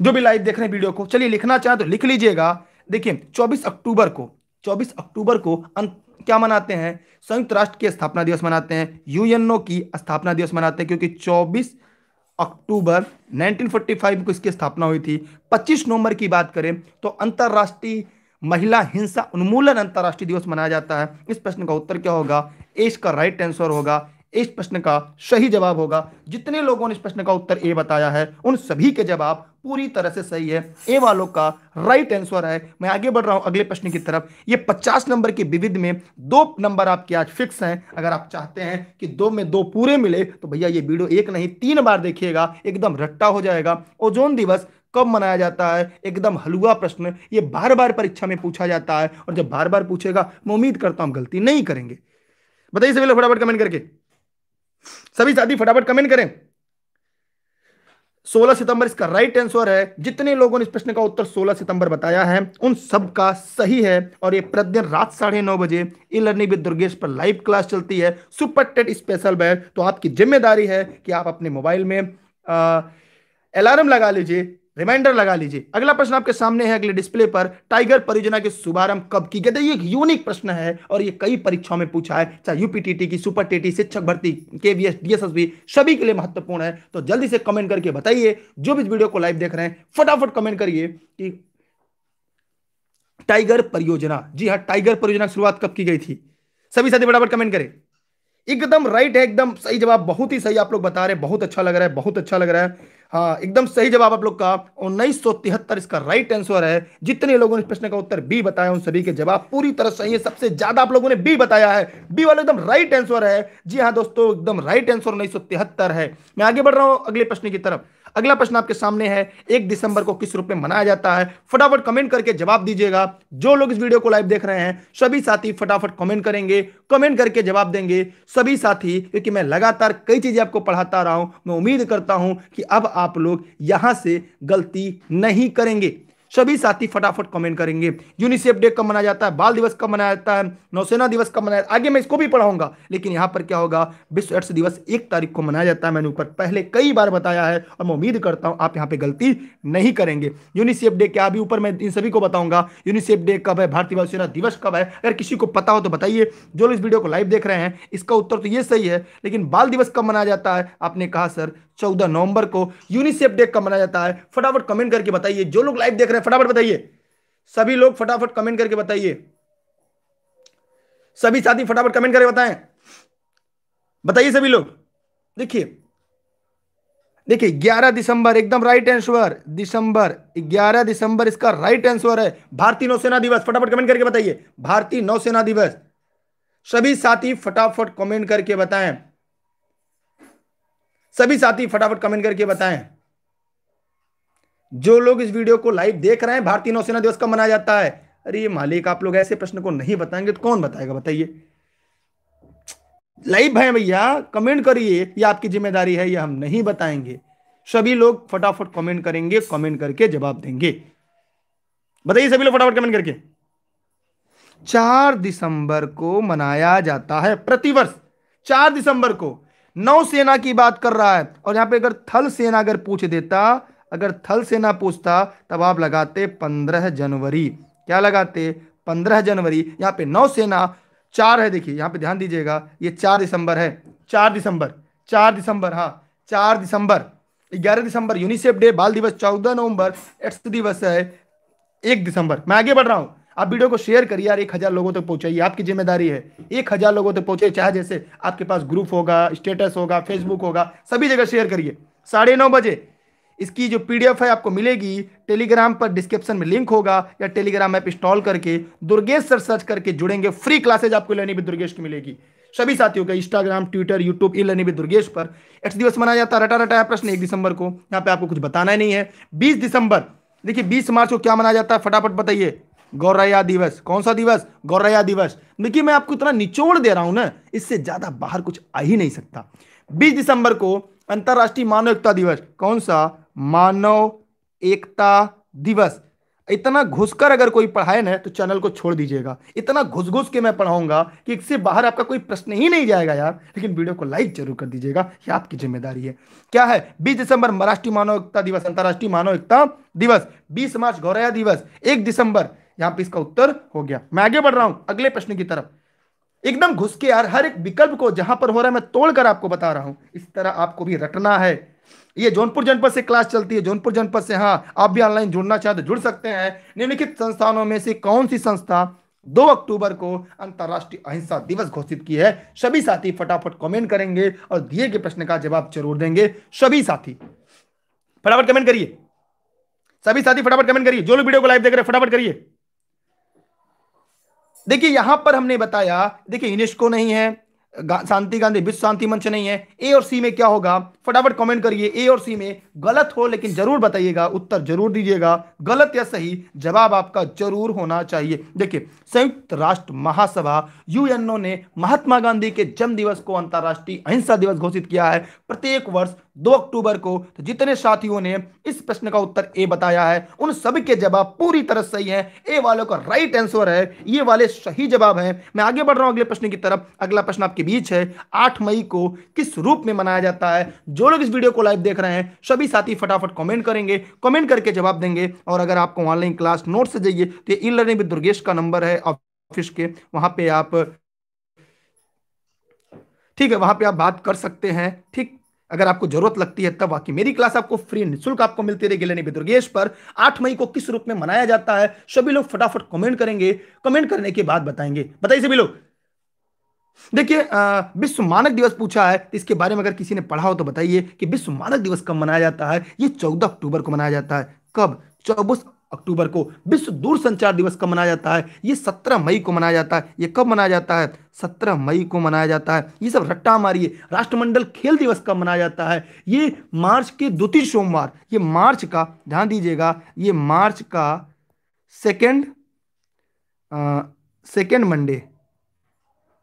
जो भी लाइव देख रहे हैं वीडियो को, चलिए लिखना चाहें तो लिख लीजिएगा। देखिए 24 अक्टूबर को 24 अक्टूबर को क्या मनाते हैं? संयुक्त राष्ट्र की स्थापना दिवस मनाते हैं यूएनओ की स्थापना दिवस मनाते हैं, क्योंकि 24 अक्टूबर 1945 को इसकी स्थापना हुई थी। 25 नवंबर की बात करें तो अंतरराष्ट्रीय महिला हिंसा उन्मूलन अंतरराष्ट्रीय दिवस मनाया जाता है। इस प्रश्न का उत्तर क्या होगा? एज का राइट आंसर होगा। इस प्रश्न का सही जवाब होगा। जितने लोगों ने इस प्रश्न का उत्तर ए बताया है, उन सभी के जवाब पूरी तरह से सही है। ए वालों का राइट आंसर है। मैं आगे बढ़ रहा हूँ अगले प्रश्न की तरफ़। ये 50 नंबर के विविध में दो नंबर आपके आज फिक्स हैं। अगर आप चाहते हैं कि दो में दो पूरे मिले तो भैया ये वीडियो एक नहीं, तीन बार देखिएगा, एकदम रट्टा हो जाएगा। ओजोन दिवस कब मनाया जाता है? एकदम हलुआ प्रश्न। ये बार बार परीक्षा में पूछा जाता है और जब बार बार पूछेगा, मैं उम्मीद करता हूँ गलती नहीं करेंगे। बताइए सभी लोग फटाफट कमेंट करके। सभी साथी फटाफट कमेंट करें। 16 सितंबर इसका राइट आंसर है। जितने लोगों ने इस प्रश्न का उत्तर 16 सितंबर बताया है, उन सब का सही है। और ये प्रतिदिन रात साढ़े नौ बजे ई लर्निंग विद दुर्गेश पर लाइव क्लास चलती है। सुपर टेट स्पेशल बैच तो आपकी ज़िम्मेदारी है कि आप अपने मोबाइल में अलार्म लगा लीजिए। रिमाइंडर लगा लीजिए। अगला प्रश्न आपके सामने है, अगले डिस्प्ले पर। टाइगर परियोजना के शुभारंभ कब की गई? ये एक यूनिक प्रश्न है और ये कई परीक्षाओं में पूछा है। चाहे यूपीटीटी की सुपर टीटी शिक्षक भर्ती के वी एस डीएसएसबी सभी के लिए महत्वपूर्ण है। तो जल्दी से कमेंट करके बताइए, जो भी वीडियो को लाइव देख रहे हैं, फटाफट कमेंट करिए कि टाइगर परियोजना। जी हाँ टाइगर परियोजना की शुरुआत कब की गई थी? सभी साथी फटाफट कमेंट करें। एकदम राइट है, एकदम सही जवाब, बहुत ही सही आप लोग बता रहे हैं, बहुत अच्छा लग रहा है, बहुत अच्छा लग रहा है। हाँ एकदम सही जवाब आप लोग का। उन्नीस सौ तिहत्तर इसका राइट आंसर है। जितने लोगों ने प्रश्न का उत्तर बी बताया, उन सभी के जवाब पूरी तरह सही है। सबसे ज़्यादा आप लोगों ने बी बताया है। बी वाला एकदम राइट आंसर है। जी हाँ दोस्तों, एकदम राइट आंसर उन्नीस सौ तिहत्तर है। मैं आगे बढ़ रहा हूँ अगले प्रश्न की तरफ़। अगला प्रश्न आपके सामने है, एक दिसंबर को किस रूप में मनाया जाता है? फटाफट कमेंट करके जवाब दीजिएगा। जो लोग इस वीडियो को लाइव देख रहे हैं, सभी साथी फटाफट कमेंट करेंगे कमेंट करके जवाब देंगे। सभी साथी, क्योंकि मैं लगातार कई चीज़ें आपको पढ़ाता रहा हूँ, मैं उम्मीद करता हूँ कि अब आप लोग यहाँ से गलती नहीं करेंगे। सभी साथी फटाफट कमेंट करेंगे। यूनिसेफ डे कब मनाया जाता है? बाल दिवस कब मनाया जाता है? नौसेना दिवस कब मनाया आगे मैं इसको भी पढ़ाऊँगा। लेकिन यहाँ पर क्या होगा? विश्व एड्स दिवस एक तारीख को मनाया जाता है। मैंने ऊपर पहले कई बार बताया है और मैं उम्मीद करता हूँ आप यहाँ पर गलती नहीं करेंगे। यूनिसेफ डे क्या? अभी ऊपर मैं इन सभी को बताऊँगा। यूनिसेफ डे कब है? भारतीय वायुसेना दिवस कब है? अगर किसी को पता हो तो बताइए। जो लोग इस वीडियो को लाइव देख रहे हैं, इसका उत्तर तो ये सही है, लेकिन बाल दिवस कब मनाया जाता है? आपने कहा, सर चौदह नवंबर को यूनिसेफ डे कब मनाया जाता है? फटाफट कमेंट करके बताइए। जो लोग लाइव देख रहे हैं, फटाफट बताइए। सभी लोग फटाफट कमेंट करके बताइए। सभी साथी फटाफट कमेंट करके बताएँ। बताइए सभी लोग। देखिए। देखिए 11 दिसंबर, एकदम राइट आंसर दिसंबर 11 दिसंबर इसका राइट आंसर है। भारतीय नौसेना दिवस, फटाफट कमेंट करके बताइए। भारतीय नौसेना दिवस। सभी साथी फटाफट कमेंट करके बताएँ। सभी साथी फटाफट कमेंट करके बताएँ। जो लोग इस वीडियो को लाइव देख रहे हैं, भारतीय नौसेना दिवस कब मनाया जाता है? अरे ये मालिक, आप लोग ऐसे प्रश्न को नहीं बताएँगे तो कौन बताएगा? बताइए। लाइव है भैया कमेंट करिए, ये आपकी ज़िम्मेदारी है, ये हम नहीं बताएँगे। सभी लोग फटाफट कमेंट करेंगे कमेंट करके जवाब देंगे। बताइए सभी लोग फटाफट कमेंट करके। चार दिसंबर को मनाया जाता है प्रतिवर्ष। चार दिसंबर को। नौसेना की बात कर रहा है। और यहाँ पे अगर थल सेना अगर पूछ देता, अगर थल सेना पूछता, तब आप लगाते पंद्रह जनवरी। क्या लगाते? पंद्रह जनवरी। यहाँ पे नौसेना चार है देखिए, यहाँ पे ध्यान दीजिएगा, ये चार दिसंबर है। चार दिसंबर चार दिसंबर हाँ चार दिसंबर, ग्यारह दिसंबर, यूनिसेफ डे, बाल दिवस, चौदह नवंबर, एट्स दिवस है, एक दिसंबर। मैं आगे बढ़ रहा हूँ। आप वीडियो को शेयर करिए यार, एक हज़ार लोगों तक तो पहुंचाइए, आपकी ज़िम्मेदारी है। एक हज़ार लोगों तक तो पहुँचे, चाहे जैसे आपके पास ग्रुप होगा स्टेटस होगा फेसबुक होगा, सभी जगह शेयर करिए। साढ़े नौ बजे। इसकी जो पीडीएफ है आपको मिलेगी टेलीग्राम पर डिस्क्रिप्शन में लिंक होगा, या टेलीग्राम ऐप इंस्टॉल करके, दुर्गेश सर सर्च करके जुड़ेंगे फ्री क्लासेज आपको लेनी भी दुर्गेश की मिलेगी। सभी साथियों का Instagram Twitter YouTube e learning भी दुर्गेश पर एक्स दिवस मनाया जाता रटा रटा है प्रश्न एक दिसंबर को। यहाँ पे आपको कुछ बताना नहीं है। बीस दिसंबर। देखिए, बीस मार्च को क्या मनाया जाता है? फटाफट बताइए। गौरैया दिवस। कौन सा दिवस? गौरैया दिवस। देखिए, मैं आपको इतना निचोड़ दे रहा हूँ ना, इससे ज़्यादा बाहर कुछ आ ही नहीं सकता। 20 दिसंबर को अंतरराष्ट्रीय मानव एकता दिवस। कौन सा? मानव एकता दिवस। इतना घुसकर अगर कोई पढ़ाए ना तो चैनल को छोड़ दीजिएगा। इतना घुस घुस के मैं पढ़ाऊँगा कि इससे बाहर आपका कोई प्रश्न ही नहीं जाएगा यार। लेकिन वीडियो को लाइक ज़रूर कर दीजिएगा, ये आपकी ज़िम्मेदारी है। क्या है? 20 दिसंबर राष्ट्रीय मानव एकता दिवस, अंतरराष्ट्रीय मानव एकता दिवस। 20 मार्च, गौरया दिवस। 1 दिसंबर यहाँ पे इसका उत्तर हो गया। मैं आगे बढ़ रहा हूँ, अगले प्रश्न की तरफ़। एकदम घुस के यार, हर एक विकल्प को जहाँ पर हो रहा है, मैं तोड़कर आपको बता रहा हूँ। इस तरह आपको भी रटना है। ये जौनपुर जनपद से क्लास चलती है। जौनपुर जनपद से हाँ आप भी ऑनलाइन जुड़ना चाहते जुड़ सकते हैं। निम्नलिखित संस्थानों में से कौन सी संस्था दो अक्टूबर को अंतरराष्ट्रीय अहिंसा दिवस घोषित की है? सभी साथी फटाफट कमेंट करेंगे और दिए गए प्रश्न का जवाब ज़रूर देंगे। सभी साथी, फटाफट कमेंट करिए। सभी साथी फटाफट कमेंट करिए। जो लोग वीडियो को लाइव देख रहे हैं, फटाफट करिए। देखिए, यहाँ पर हमने बताया, देखिए यूनेस्को नहीं है शांति गांधी, विश्व शांति मंच नहीं है। ए और सी में क्या होगा? फटाफट कमेंट करिए, ए और सी में गलत हो, लेकिन ज़रूर बताइएगा, उत्तर ज़रूर दीजिएगा। गलत या सही, जवाब आपका ज़रूर होना चाहिए। देखिए, संयुक्त राष्ट्र महासभा, यूएनओ ने महात्मा गांधी के जन्म दिवस को अंतर्राष्ट्रीय अहिंसा दिवस घोषित किया है। प्रत्येक वर्ष दो अक्टूबर को तो जितने साथियों ने इस प्रश्न का उत्तर ए बताया है, उन सभी के जवाब पूरी तरह सही है। ए वालों का राइट आंसर है, ये वाले सही जवाब है। मैं आगे बढ़ रहा हूँ अगले प्रश्न की तरफ़। अगला प्रश्न आपके बीच है, आठ मई को किस रूप में मनाया जाता है? जो लोग इस वीडियो को लाइव देख रहे हैं, सभी साथी फटाफट कॉमेंट करेंगे कॉमेंट करके जवाब देंगे। और अगर आपको ऑनलाइन क्लास नोट से जाइए तो ई लर्निंग दुर्गेश का नंबर है ऑफ़िस के। वहाँ पे आप, ठीक है, वहाँ पे आप बात कर सकते हैं, ठीक? अगर आपको ज़रूरत लगती है तब बाकी मेरी क्लास आपको फ्री निःशुल्क आपको मिलती रहेगी लेनी दुर्गेश पर। 8 मई को किस रूप में मनाया जाता है, सभी लोग फटाफट कमेंट करेंगे। कमेंट करने के बाद बताएँगे। बताइए सभी लोग। देखिए विश्व मानक दिवस पूछा है, इसके बारे में अगर किसी ने पढ़ा हो तो बताइए कि विश्व मानक दिवस कब मनाया जाता है। ये चौदह अक्टूबर को मनाया जाता है। कब? चौबीस अक्टूबर को विश्व दूर संचार दिवस कब मनाया जाता है? ये सत्रह मई को मनाया जाता है। ये कब मनाया जाता है? सत्रह मई को मनाया जाता है। ये सब रट्टा मारिए। राष्ट्रमंडल खेल दिवस कब मनाया जाता है? ये मार्च के द्वितीय सोमवार। ये मार्च का, ध्यान दीजिएगा, ये मार्च का second second Monday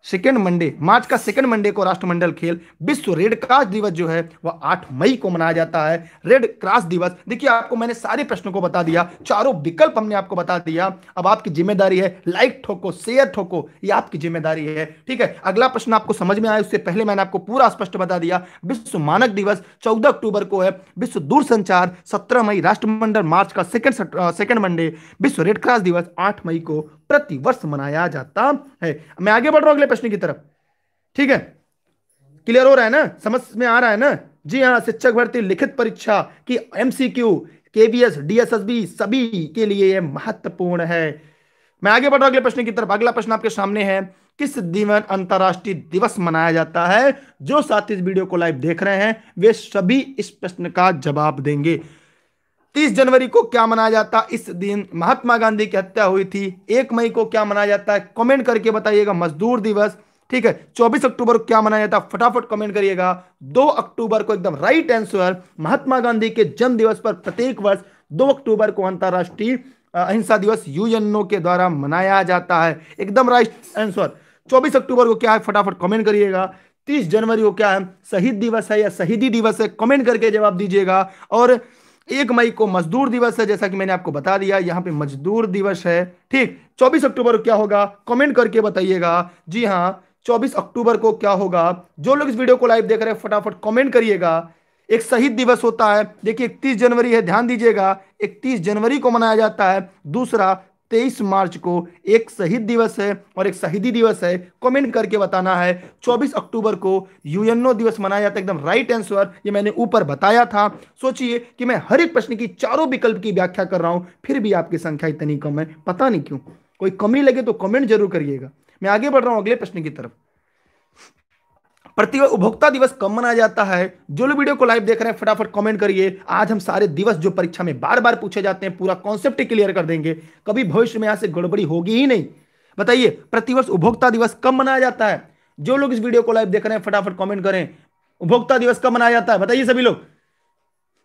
second Monday, March का सेकेंड मंडे को राष्ट्रमंडल खेल विश्व रेड क्रॉस दिवस जो है, वह आठ मई को मनाया जाता है। रेड क्रॉस दिवस, देखिए आपको मैंने सारे प्रश्नों को बता दिया, चारों विकल्प हमने आपको बता दिया। अब आपकी ज़िम्मेदारी है, लाइक ठोको, शेयर ठोको, ये आपकी ज़िम्मेदारी है, ठीक है? अगला प्रश्न आपको समझ में आया, उससे पहले मैंने आपको पूरा स्पष्ट बता दिया, विश्व मानक दिवस चौदह अक्टूबर को है, विश्व दूरसंचार सत्रह मई, राष्ट्रमंडल मार्च का सेकेंड सेकेंड मंडे विश्व रेड क्रॉस दिवस आठ मई को प्रति वर्ष मनाया जाता है। मैं आगे बढ़ रहा हूँ अगले प्रश्न की तरफ़। ठीक है? क्लियर हो रहा है ना? समझ में आ रहा है ना? जी हाँ शिक्षक भर्ती लिखित परीक्षा की एमसीक्यू केवीएस डीएसएसबी सभी के लिए यह महत्वपूर्ण है। मैं आगे बढ़ रहा हूँ अगले प्रश्न की तरफ़। अगला प्रश्न आपके सामने है। किस दिन अंतरराष्ट्रीय दिवस मनाया जाता है? जो साथ इस वीडियो को लाइव देख रहे हैं, वे सभी इस प्रश्न का जवाब देंगे। तीस जनवरी को क्या मनाया जाता? इस दिन महात्मा गांधी की हत्या हुई थी। एक मई को क्या मनाया जाता है? कमेंट करके बताइएगा। मजदूर दिवस, ठीक है? चौबीस अक्टूबर को क्या मनाया जाता फटाफट कमेंट करिएगा। दो अक्टूबर को एकदम राइट आंसर महात्मा गांधी के जन्म दिवस पर प्रत्येक वर्ष दो अक्टूबर को अंतरराष्ट्रीय अहिंसा दिवस यूएनओ के द्वारा मनाया जाता है। एकदम राइट आंसर चौबीस अक्टूबर को क्या है? फटाफट कमेंट करिएगा। तीस जनवरी को क्या है? शहीद दिवस है या शहीदी दिवस है? कमेंट करके जवाब दीजिएगा। और एक मई को मजदूर दिवस है, जैसा कि मैंने आपको बता दिया, यहाँ पे मजदूर दिवस है। ठीक 24 अक्टूबर को क्या होगा? कमेंट करके बताइएगा। जी हाँ 24 अक्टूबर को क्या होगा? जो लोग इस वीडियो को लाइव देख रहे हैं, फटाफट कमेंट करिएगा। एक शहीद दिवस होता है। देखिए, इकतीस जनवरी है, ध्यान दीजिएगा। इकतीस जनवरी को मनाया जाता है। दूसरा तेईस मार्च को एक शहीद दिवस है और एक शहीदी दिवस है। कमेंट करके बताना है 24 अक्टूबर को यूएनओ दिवस मनाया जाता है। एकदम राइट आंसर ये मैंने ऊपर बताया था। सोचिए कि मैं हर एक प्रश्न की चारों विकल्प की व्याख्या कर रहा हूँ, फिर भी आपकी संख्या इतनी कम है, पता नहीं क्यों। कोई कमी लगे तो कमेंट ज़रूर करिएगा। मैं आगे बढ़ रहा हूँ अगले प्रश्न की तरफ़। प्रति उपभोक्ता दिवस कब मनाया जाता है? जो लोग वीडियो को लाइव देख रहे हैं, फटाफट कमेंट करिए। आज हम सारे दिवस जो परीक्षा में बार बार पूछे जाते हैं, पूरा कॉन्सेप्ट क्लियर कर देंगे। कभी भविष्य में यहाँ से गड़बड़ी होगी ही नहीं। बताइए प्रतिवर्ष उपभोक्ता दिवस कब मनाया जाता है? जो लोग इस वीडियो को लाइव देख रहे हैं, फटाफट कमेंट करें। उपभोक्ता दिवस कब मनाया जाता है? बताइए सभी लोग।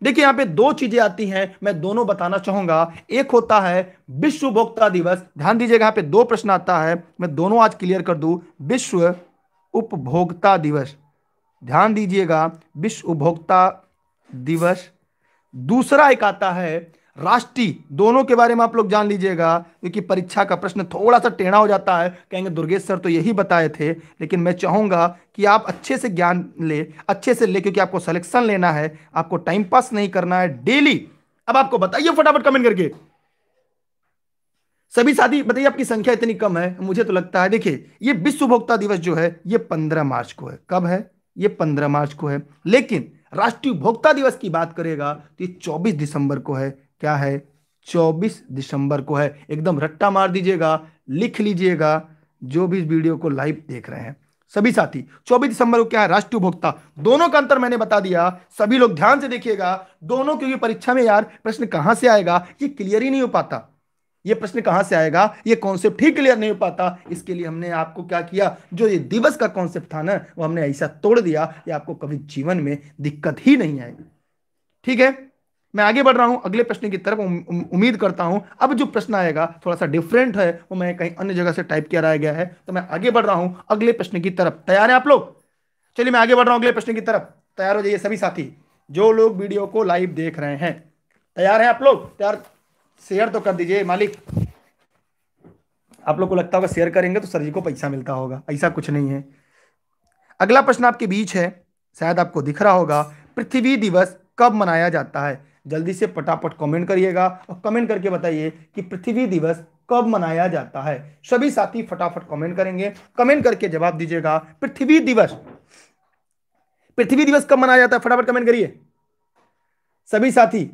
देखिए, यहाँ पे दो चीज़ें आती हैं, मैं दोनों बताना चाहूँगा। एक होता है विश्व उपभोक्ता दिवस। ध्यान दीजिएगा, यहाँ पे दो प्रश्न आता है। मैं दोनों आज क्लियर कर दूँ। विश्व उपभोक्ता दिवस। ध्यान दीजिएगा, विश्व उपभोक्ता दिवस। दूसरा एक आता है, राष्ट्रीय। दोनों के बारे में आप लोग जान लीजिएगा, क्योंकि परीक्षा का प्रश्न थोड़ा सा टेढ़ा हो जाता है। कहेंगे, दुर्गेश सर तो यही बताए थे, लेकिन मैं चाहूँगा कि आप अच्छे से ज्ञान ले, अच्छे से ले, क्योंकि आपको सिलेक्शन लेना है, आपको टाइम पास नहीं करना है डेली अब आपको बताइए फटाफट कमेंट करके। सभी साथी, बताइए आपकी संख्या इतनी कम है? मुझे तो लगता है, देखिए, ये विश्व उपभोक्ता दिवस जो है, ये पंद्रह मार्च को है। कब है? ये पंद्रह मार्च को है। लेकिन राष्ट्रीय उपभोक्ता दिवस की बात करेगा तो ये चौबीस दिसंबर को है। क्या है? चौबीस दिसंबर को है। एकदम रट्टा मार दीजिएगा, लिख लीजिएगा, जो भी इस वीडियो को लाइव देख रहे हैं। सभी साथी 24 दिसंबर को क्या है? राष्ट्रीय उपभोक्ता। दोनों का अंतर मैंने बता दिया। सभी लोग ध्यान से देखिएगा। दोनों, क्योंकि परीक्षा में यार प्रश्न कहाँ से आएगा? ये क्लियर ही नहीं हो पाता। ये प्रश्न कहाँ से आएगा? ये कॉन्सेप्ट ही क्लियर नहीं हो पाता। इसके लिए हमने आपको क्या किया? जो ये दिवस का कॉन्सेप्ट था ना, वो हमने ऐसा तोड़ दिया कि आपको कभी जीवन में दिक्कत ही नहीं आएगी। ठीक है? मैं आगे बढ़ रहा हूँ, अगले प्रश्न की तरफ़ उम्मीद करता हूँ। अब जो प्रश्न आएगा थोड़ा सा डिफरेंट है, वो मैं कहीं अन्य जगह से टाइप किया गया है। तो मैं आगे बढ़ रहा हूँ, अगले प्रश्न की तरफ़। तैयार है आप लोग? चलिए मैं आगे बढ़ रहा हूँ, अगले प्रश्न की तरफ़। तैयार हो जाइए सभी साथी, जो लोग वीडियो को लाइव देख रहे हैं। तैयार है आप लोग? तैयार शेयर तो कर दीजिए, मालिक। आप लोग को लगता होगा शेयर करेंगे तो सर जी को पैसा मिलता होगा, ऐसा कुछ नहीं है। अगला प्रश्न आपके बीच है, शायद आपको दिख रहा होगा, पृथ्वी दिवस कब मनाया जाता है? जल्दी से पटापट कमेंट करिएगा और कमेंट करके बताइए कि पृथ्वी दिवस कब मनाया जाता है। सभी साथी फटाफट कमेंट करेंगे कमेंट करके जवाब दीजिएगा, पृथ्वी दिवस। पृथ्वी दिवस कब मनाया जाता है? फटाफट कमेंट करिए। सभी साथी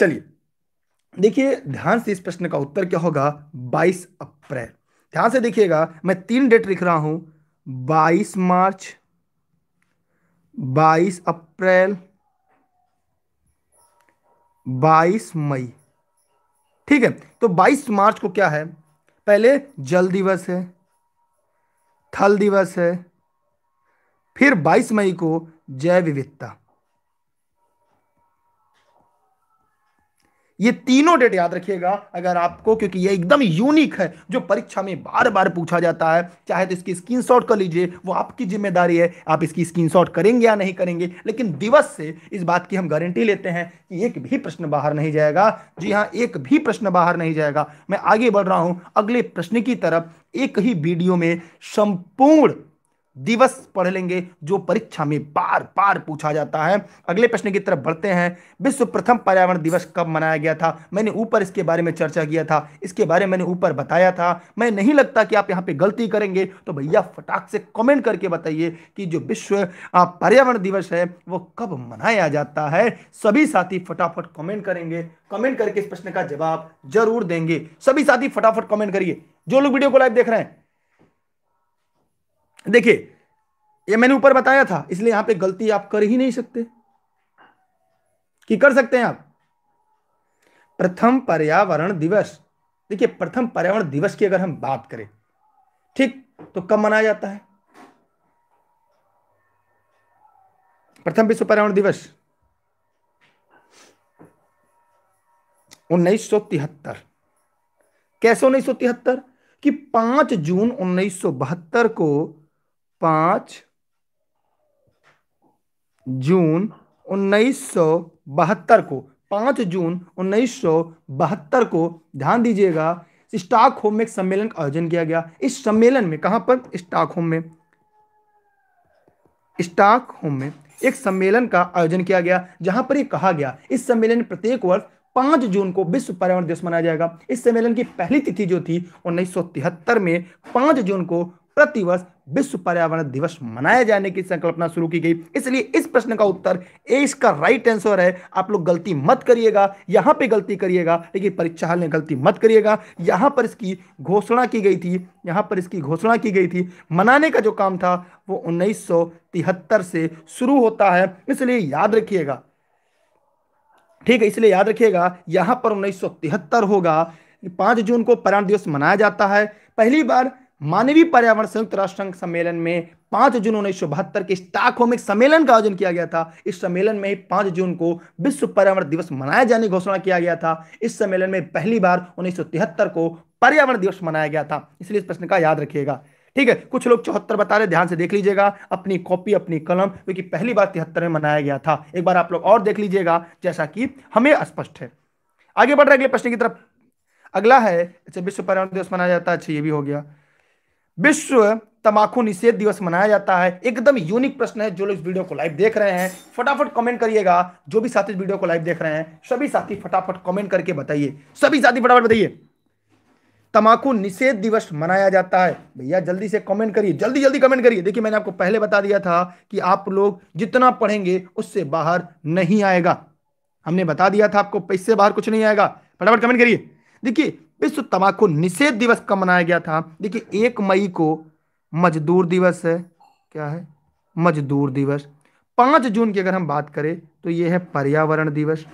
चलिए, देखिए, ध्यान से इस प्रश्न का उत्तर क्या होगा? 22 अप्रैल। ध्यान से देखिएगा, मैं तीन डेट लिख रहा हूँ। 22 मार्च 22 अप्रैल 22 मई। ठीक है तो 22 मार्च को क्या है? पहले जल दिवस है, थल दिवस है, फिर 22 मई को जैव विविधता। ये तीनों डेट याद रखिएगा अगर आपको, क्योंकि ये एकदम यूनिक है, जो परीक्षा में बार बार पूछा जाता है। चाहे तो इसकी स्क्रीनशॉट कर लीजिए, वो आपकी ज़िम्मेदारी है, आप इसकी स्क्रीनशॉट करेंगे या नहीं करेंगे। लेकिन दिवस से इस बात की हम गारंटी लेते हैं कि एक भी प्रश्न बाहर नहीं जाएगा। जी हाँ एक भी प्रश्न बाहर नहीं जाएगा। मैं आगे बढ़ रहा हूँ। अगले प्रश्न की तरफ़ एक ही वीडियो में संपूर्ण दिवस पढ़ लेंगे, जो परीक्षा में बार बार पूछा जाता है। अगले प्रश्न की तरफ़ बढ़ते हैं। विश्व प्रथम पर्यावरण दिवस कब मनाया गया था? मैंने ऊपर इसके बारे में चर्चा किया था। इसके बारे में मैंने ऊपर बताया था। मैं नहीं लगता कि आप यहाँ पे गलती करेंगे। तो भैया, फटाक से कमेंट करके बताइए कि जो विश्व पर्यावरण दिवस है, वो कब मनाया जाता है? सभी साथी फटाफट कमेंट करेंगे। कमेंट करके इस प्रश्न का जवाब ज़रूर देंगे। सभी साथी फटाफट कमेंट करिए। जो लोग वीडियो को लाइव देख रहे हैं देखिए, ये मैंने ऊपर बताया था, इसलिए यहाँ पे गलती आप कर ही नहीं सकते। कि कर सकते हैं आप? प्रथम पर्यावरण दिवस। देखिए, प्रथम पर्यावरण दिवस की अगर हम बात करें, ठीक तो कब मनाया जाता है? प्रथम विश्व पर्यावरण दिवस। उन्नीस सौ तिहत्तर। कैसे उन्नीस सौ तिहत्तर? कि पाँच जून उन्नीस सौ बहत्तर को पाँच जून उन्नीस बहत्तर को, पाँच जून उन्नीस बहत्तर को, ध्यान दीजिएगा स्टॉक होम में एक सम्मेलन का आयोजन किया गया। इस सम्मेलन में कहाँ पर? स्टॉक होम में। स्टॉक होम में एक सम्मेलन का आयोजन किया गया, जहाँ पर यह कहा गया, इस सम्मेलन प्रत्येक वर्ष पाँच जून को विश्व पर्यावरण दिवस मनाया जाएगा। इस सम्मेलन की पहली तिथि जो थी उन्नीस सौ तिहत्तर में, पाँच जून को प्रतिवर्ष विश्व पर्यावरण दिवस मनाए जाने की संकल्पना शुरू की गई। इसलिए इस प्रश्न का उत्तर ए इसका राइट आंसर है। आप लोग गलती मत करिएगा, यहाँ पे गलती करिएगा, लेकिन परीक्षा हाल में गलती मत करिएगा। यहाँ पर इसकी घोषणा की गई थी, यहाँ पर इसकी घोषणा की गई थी। मनाने का जो काम था, वो उन्नीस सौ तिहत्तर से शुरू होता है। इसलिए याद रखिएगा। ठीक है, इसलिए याद रखिएगा, यहाँ पर उन्नीस सौ तिहत्तर होगा। पाँच जून को पर्यावरण दिवस मनाया जाता है। पहली बार मानवीय पर्यावरण संयुक्त राष्ट्र संघ सम्मेलन में पाँच जून उन्नीस सौ बहत्तर के स्टॉकहोम एक सम्मेलन का आयोजन किया गया था। इस सम्मेलन में पाँच जून को विश्व पर्यावरण दिवस मनाए जाने की घोषणा किया गया था। इस सम्मेलन में पहली बार उन्नीस को पर्यावरण दिवस मनाया गया था। इसलिए इस प्रश्न का याद रखिएगा। ठीक है, कुछ लोग चौहत्तर बता रहे ध्यान से देख लीजिएगा। अपनी कॉपी, अपनी कलम क्योंकि पहली बार तिहत्तर में मनाया गया था। एक बार आप लोग और देख लीजिएगा, जैसा कि हमें स्पष्ट है। आगे बढ़ रहे अगले प्रश्न की तरफ़। अगला है अच्छा विश्व पर्यावरण दिवस मनाया जाता है अच्छा ये भी हो गया। विश्व तमाकू निषेध दिवस मनाया जाता है। एकदम यूनिक प्रश्न है, जो लोग इस वीडियो को लाइव देख रहे हैं, फटाफट कमेंट करिएगा। जो भी साथी वीडियो को लाइव देख रहे हैं, सभी साथी फटाफट कमेंट करके बताइए। सभी साथी फटाफट बताइए। तमाकू निषेध दिवस मनाया जाता है। भैया, जल्दी से कमेंट करिए। जल्दी जल्दी कमेंट करिए। देखिए, मैंने आपको पहले बता दिया था कि आप लोग जितना पढ़ेंगे, उससे बाहर नहीं आएगा। हमने बता दिया था आपको पैसे बाहर कुछ नहीं आएगा। फटाफट कमेंट करिए। देखिए विश्व तंबाकू निषेध दिवस कब मनाया गया था? देखिए, एक मई को मजदूर दिवस है। क्या है? मजदूर दिवस। पाँच जून की अगर हम बात करें तो यह है पर्यावरण दिवस।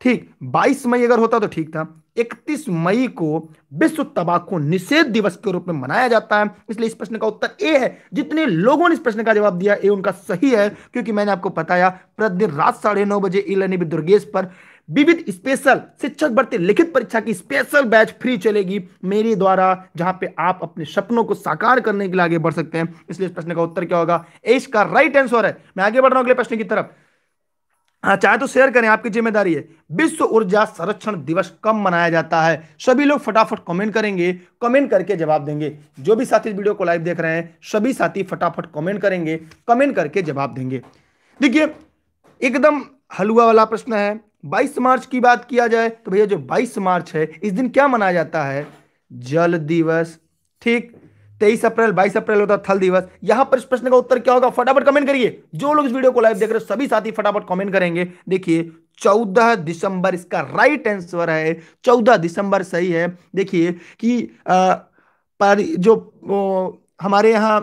ठीक 22 मई अगर होता तो ठीक था। 31 मई को विश्व तंबाकू निषेध दिवस के रूप में मनाया जाता है। इसलिए इस प्रश्न का उत्तर ए है। जितने लोगों ने इस प्रश्न का जवाब दिया, ए उनका सही है, क्योंकि मैंने आपको बताया प्रतिदिन रात साढ़े नौ बजे ई दुर्गेश पर विविध स्पेशल शिक्षक भर्ती लिखित परीक्षा की स्पेशल बैच फ्री चलेगी। मेरे द्वारा, जहाँ पे आप अपने सपनों को साकार करने के लिए आगे बढ़ सकते हैं। इसलिए इस प्रश्न का उत्तर क्या होगा? एश का राइट आंसर है। मैं आगे बढ़ रहा हूँ अगले प्रश्न की तरफ़। हाँ चाहे तो शेयर करें, आपकी ज़िम्मेदारी है। विश्व ऊर्जा संरक्षण दिवस कब मनाया जाता है? सभी लोग फटाफट कमेंट करेंगे कमेंट करके जवाब देंगे। जो भी साथी वीडियो को लाइव देख रहे हैं, सभी साथी फटाफट कमेंट करेंगे कमेंट करके जवाब देंगे। देखिए, एकदम हलुआ वाला प्रश्न है। 22 मार्च की बात किया जाए तो भैया जो 22 मार्च है इस दिन क्या मनाया जाता है? जल दिवस। ठीक तेईस अप्रैल बाईस अप्रैल होता थल दिवस। यहाँ पर इस प्रश्न का उत्तर क्या होगा? फटाफट कमेंट करिए। जो लोग इस वीडियो को लाइव देख रहे हो सभी साथी फटाफट कमेंट करेंगे। देखिए चौदह दिसंबर इसका राइट आंसर है। चौदह दिसंबर सही है। देखिए कि आ, जो ओ, हमारे यहाँ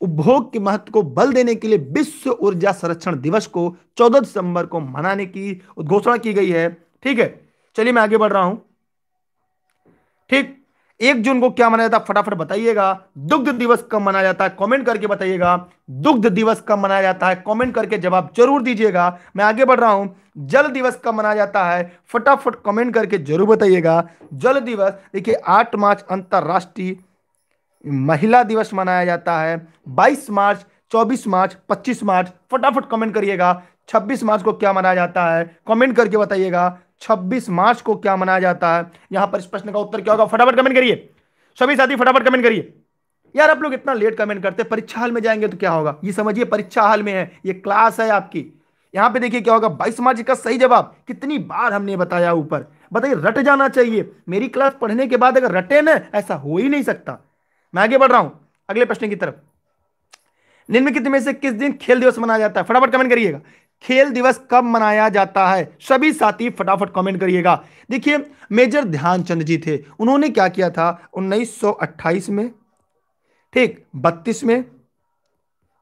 उपभोग के महत्व को बल देने के लिए विश्व ऊर्जा संरक्षण दिवस को 14 दिसंबर को मनाने की घोषणा की गई है। ठीक है, चलिए मैं आगे बढ़ रहा हूँ। ठीक, एक जून को क्या मनाया जाता फटाफट बताइएगा। दुग्ध दिवस कब मनाया जाता है? कमेंट करके बताइएगा। दुग्ध दिवस कब मनाया जाता है? कमेंट करके जवाब ज़रूर दीजिएगा। मैं आगे बढ़ रहा हूँ। जल दिवस कब मनाया जाता है? फटाफट कमेंट करके ज़रूर बताइएगा। जल दिवस, देखिए, आठ मार्च अंतरराष्ट्रीय महिला दिवस मनाया जाता है। 22 मार्च 24 मार्च 25 मार्च, फटाफट कमेंट करिएगा। 26 मार्च को क्या मनाया जाता है? कमेंट करके बताइएगा। 26 मार्च को क्या मनाया जाता है? यहाँ पर इस प्रश्न का उत्तर क्या होगा? फटाफट कमेंट करिए। सभी साथी, फटाफट कमेंट करिए। यार, आप लोग इतना लेट कमेंट करते परीक्षा हाल में जाएँगे तो क्या होगा? ये समझिए, परीक्षा हाल में है, ये क्लास है आपकी। यहाँ पे देखिए क्या होगा? बाईस मार्च का सही जवाब। कितनी बार हमने बताया ऊपर। बताइए, रट जाना चाहिए। मेरी क्लास पढ़ने के बाद अगर रटे ना, ऐसा हो ही नहीं सकता। मैं आगे बढ़ रहा हूँ, अगले प्रश्न की तरफ़। निम्नलिखित में से किस दिन खेल दिवस मनाया जाता है? फटाफट कमेंट करिएगा। खेल दिवस कब मनाया जाता है? सभी साथी फटाफट कमेंट करिएगा। देखिए, मेजर ध्यानचंद जी थे। उन्होंने क्या किया था? 1928 में, ठीक 32 में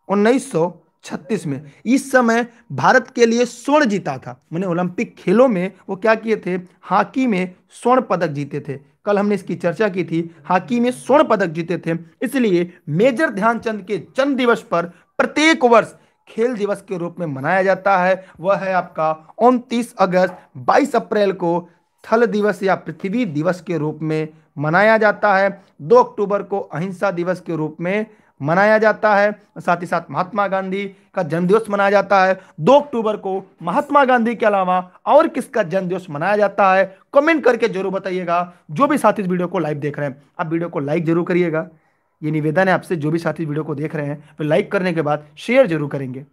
1936 में। इस समय भारत के लिए स्वर्ण जीता था। मैंने ओलंपिक खेलों में वो क्या किए थे? हॉकी में स्वर्ण पदक जीते थे। कल हमने इसकी चर्चा की थी हॉकी में स्वर्ण पदक जीते थे, इसलिए मेजर ध्यानचंद के जन्म दिवस पर प्रत्येक वर्ष खेल दिवस के रूप में मनाया जाता है। वह है आपका 29 अगस्त 22 अप्रैल को थल दिवस या पृथ्वी दिवस के रूप में मनाया जाता है। दो अक्टूबर को अहिंसा दिवस के रूप में मनाया जाता है। साथ ही साथ महात्मा गांधी का जन्मदिवस मनाया जाता है। दो अक्टूबर को महात्मा गांधी के अलावा और किसका जन्मदिवस मनाया जाता है कमेंट करके ज़रूर बताइएगा। जो भी साथी इस वीडियो को लाइव देख रहे हैं, आप वीडियो को लाइक ज़रूर करिएगा। ये निवेदन है आपसे, जो भी साथी वीडियो को देख रहे हैं फिर लाइक करने के बाद शेयर ज़रूर करेंगे।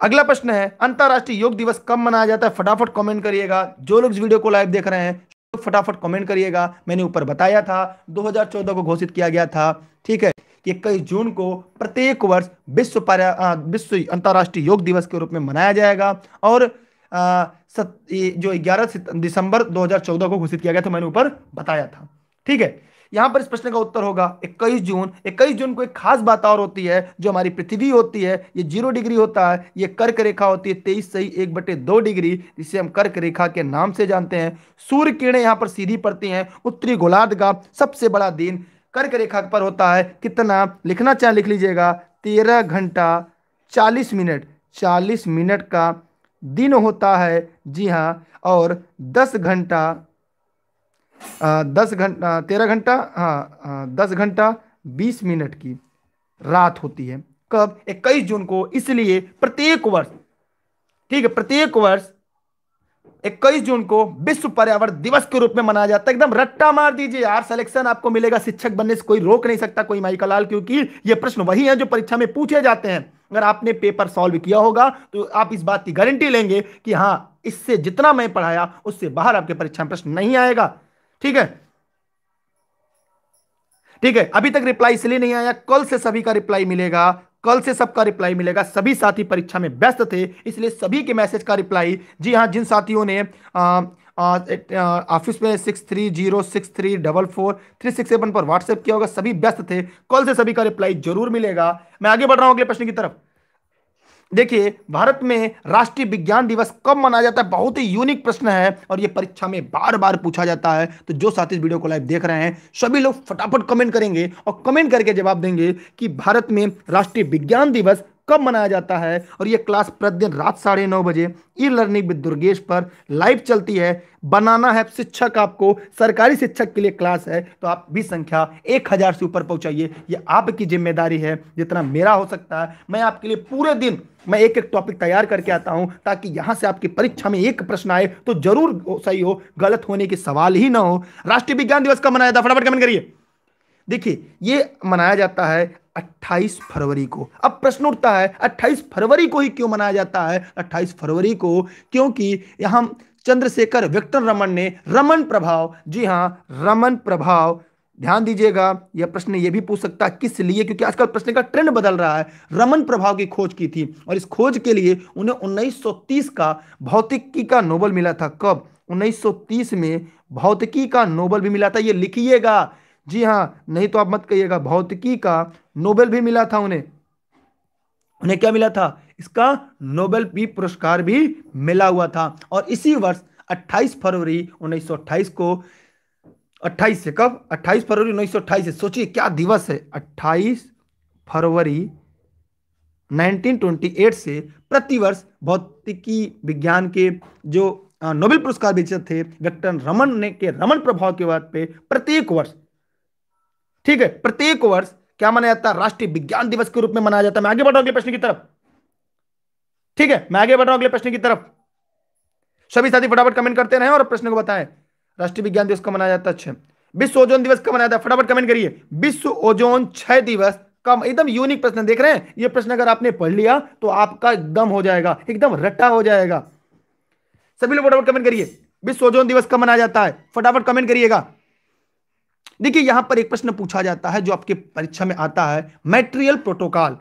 अगला प्रश्न है, अंतर्राष्ट्रीय योग दिवस कब मनाया जाता है? फटाफट कमेंट करिएगा। जो लोग इस वीडियो को लाइव देख रहे हैं, फटाफट कमेंट करिएगा। मैंने ऊपर बताया था 2014 को घोषित किया गया था। ठीक है इक्कीस जून को प्रत्येक वर्ष विश्व विश्व अंतर्राष्ट्रीय योग दिवस के रूप में मनाया जाएगा। और जो 11 दिसंबर 2014 को घोषित किया गया था, मैंने ऊपर बताया था। ठीक है? यहाँ पर इस प्रश्न का उत्तर होगा 21 जून। 21 जून को एक खास बात और होती है, जो हमारी पृथ्वी होती है, ये ज़ीरो डिग्री होता है, ये कर्क रेखा होती है, तेईस सही एक बटे दो डिग्री, जिसे हम कर्क रेखा के नाम से जानते हैं। सूर्य किरणें यहाँ पर सीधी पड़ती हैं, उत्तरी गोलार्ध का सबसे बड़ा दिन कर्क रेखा पर होता है। कितना? लिखना चाहे लिख लीजिएगा। तेरह घंटा चालीस मिनट। चालीस मिनट का दिन होता है। जी हाँ और दस घंटा दस घंटा तेरह घंटा हाँ दस घंटा बीस मिनट की रात होती है। कब? इक्कीस जून को। इसलिए प्रत्येक वर्ष, ठीक है, प्रत्येक वर्ष इक्कीस जून को विश्व पर्यावरण दिवस के रूप में मनाया जाता है। एकदम रट्टा मार दीजिए यार सिलेक्शन आपको मिलेगा। शिक्षक बनने से कोई रोक नहीं सकता कोई माई लाल क्योंकि ये प्रश्न वही है जो परीक्षा में पूछे जाते हैं। अगर आपने पेपर सॉल्व किया होगा तो आप इस बात की गारंटी लेंगे कि हाँ इससे जितना मैं पढ़ाया, उससे बाहर आपके परीक्षा में प्रश्न नहीं आएगा। ठीक है? ठीक है, अभी तक रिप्लाई इसलिए नहीं आया, कल से सभी का रिप्लाई मिलेगा। कल से सबका रिप्लाई मिलेगा। सभी साथी परीक्षा में व्यस्त थे, इसलिए सभी के मैसेज का रिप्लाई। जी हाँ जिन साथियों ने ऑफ़िस में six three zero six three double four three six seven पर व्हाट्सएप किया होगा, सभी व्यस्त थे। कल से सभी का रिप्लाई ज़रूर मिलेगा। मैं आगे बढ़ रहा हूँ अगले प्रश्न की तरफ़। देखिए, भारत में राष्ट्रीय विज्ञान दिवस कब मनाया जाता है? बहुत ही यूनिक प्रश्न है और ये परीक्षा में बार बार पूछा जाता है। तो जो साथी इस वीडियो को लाइव देख रहे हैं, सभी लोग फटाफट कमेंट करेंगे और कमेंट करके जवाब देंगे कि भारत में राष्ट्रीय विज्ञान दिवस कब मनाया जाता है। और ये क्लास प्रतिदिन रात साढ़े नौ बजे ई लर्निंग विद दुर्गेश पर लाइव चलती है। बनाना है शिक्षक आपको, सरकारी शिक्षक के लिए क्लास है तो आप भी संख्या एक हज़ार से ऊपर पहुंचाइए। ये आपकी ज़िम्मेदारी है, जितना मेरा हो सकता है। मैं आपके लिए पूरे दिन मैं एक एक टॉपिक तैयार करके आता हूँ ताकि यहाँ से आपकी परीक्षा में एक प्रश्न आए तो ज़रूर सही हो, गलत होने के सवाल ही ना हो। राष्ट्रीय विज्ञान दिवस कब मनाया था फटाफट कमेंट करिए। देखिए, ये मनाया जाता है 28 फरवरी को। अब प्रश्न उठता है 28 फरवरी को ही क्यों मनाया जाता है? 28 फरवरी को क्योंकि यहाँ चंद्रशेखर विक्टर रमन ने रमन प्रभाव, जी हाँ, रमन प्रभाव ध्यान दीजिएगा, यह प्रश्न यह भी पूछ सकता है, किस लिए? क्योंकि आजकल प्रश्न का ट्रेंड बदल रहा है। रमन प्रभाव की खोज की थी और इस खोज के लिए उन्हें 1930 का भौतिकी का नोबल मिला था। कब? 1930 में भौतिकी का नोबल भी मिला था। ये लिखिएगा। जी हाँ नहीं तो आप मत कहिएगा, भौतिकी का नोबेल भी मिला था उन्हें। उन्हें क्या मिला था? इसका नोबेल भी, पुरस्कार भी मिला हुआ था। और इसी वर्ष 28 फरवरी 1928 को 28 से कब? 28 फरवरी 1928 से सोचिए, क्या दिवस है? 28 फरवरी 1928 से प्रतिवर्ष भौतिकी विज्ञान के जो नोबेल पुरस्कार विजेता थे, विक्टर रमन ने, के रमन प्रभाव के बाद पे प्रत्येक वर्ष, ठीक है, प्रत्येक वर्ष क्या मनाया जाता है? राष्ट्रीय विज्ञान दिवस के रूप में मनाया जाता है। मैं आगे बढ़ रहा हूँ अगले प्रश्न की तरफ़। ठीक है, मैं आगे बढ़ रहा हूँ अगले प्रश्न की तरफ़। सभी साथी फटाफट कमेंट करते रहे और प्रश्न को बताएँ। राष्ट्रीय विज्ञान दिवस कब मनाया जाता है अच्छा विश्व ओजोन दिवस कब मनाया जाता है। फटाफट कमेंट करिए। विश्व ओजोन छह दिवस कम एकदम यूनिक प्रश्न देख रहे हैं। ये प्रश्न अगर आपने पढ़ लिया तो आपका एकदम हो जाएगा, एकदम रट्टा हो जाएगा। सभी लोग फटाफट कमेंट करिए। विश्व ओजोन दिवस कब मनाया जाता है। फटाफट कमेंट करिएगा। देखिए, यहाँ पर एक प्रश्न पूछा जाता है, जो आपके परीक्षा में आता है। मैट्रियल प्रोटोकॉल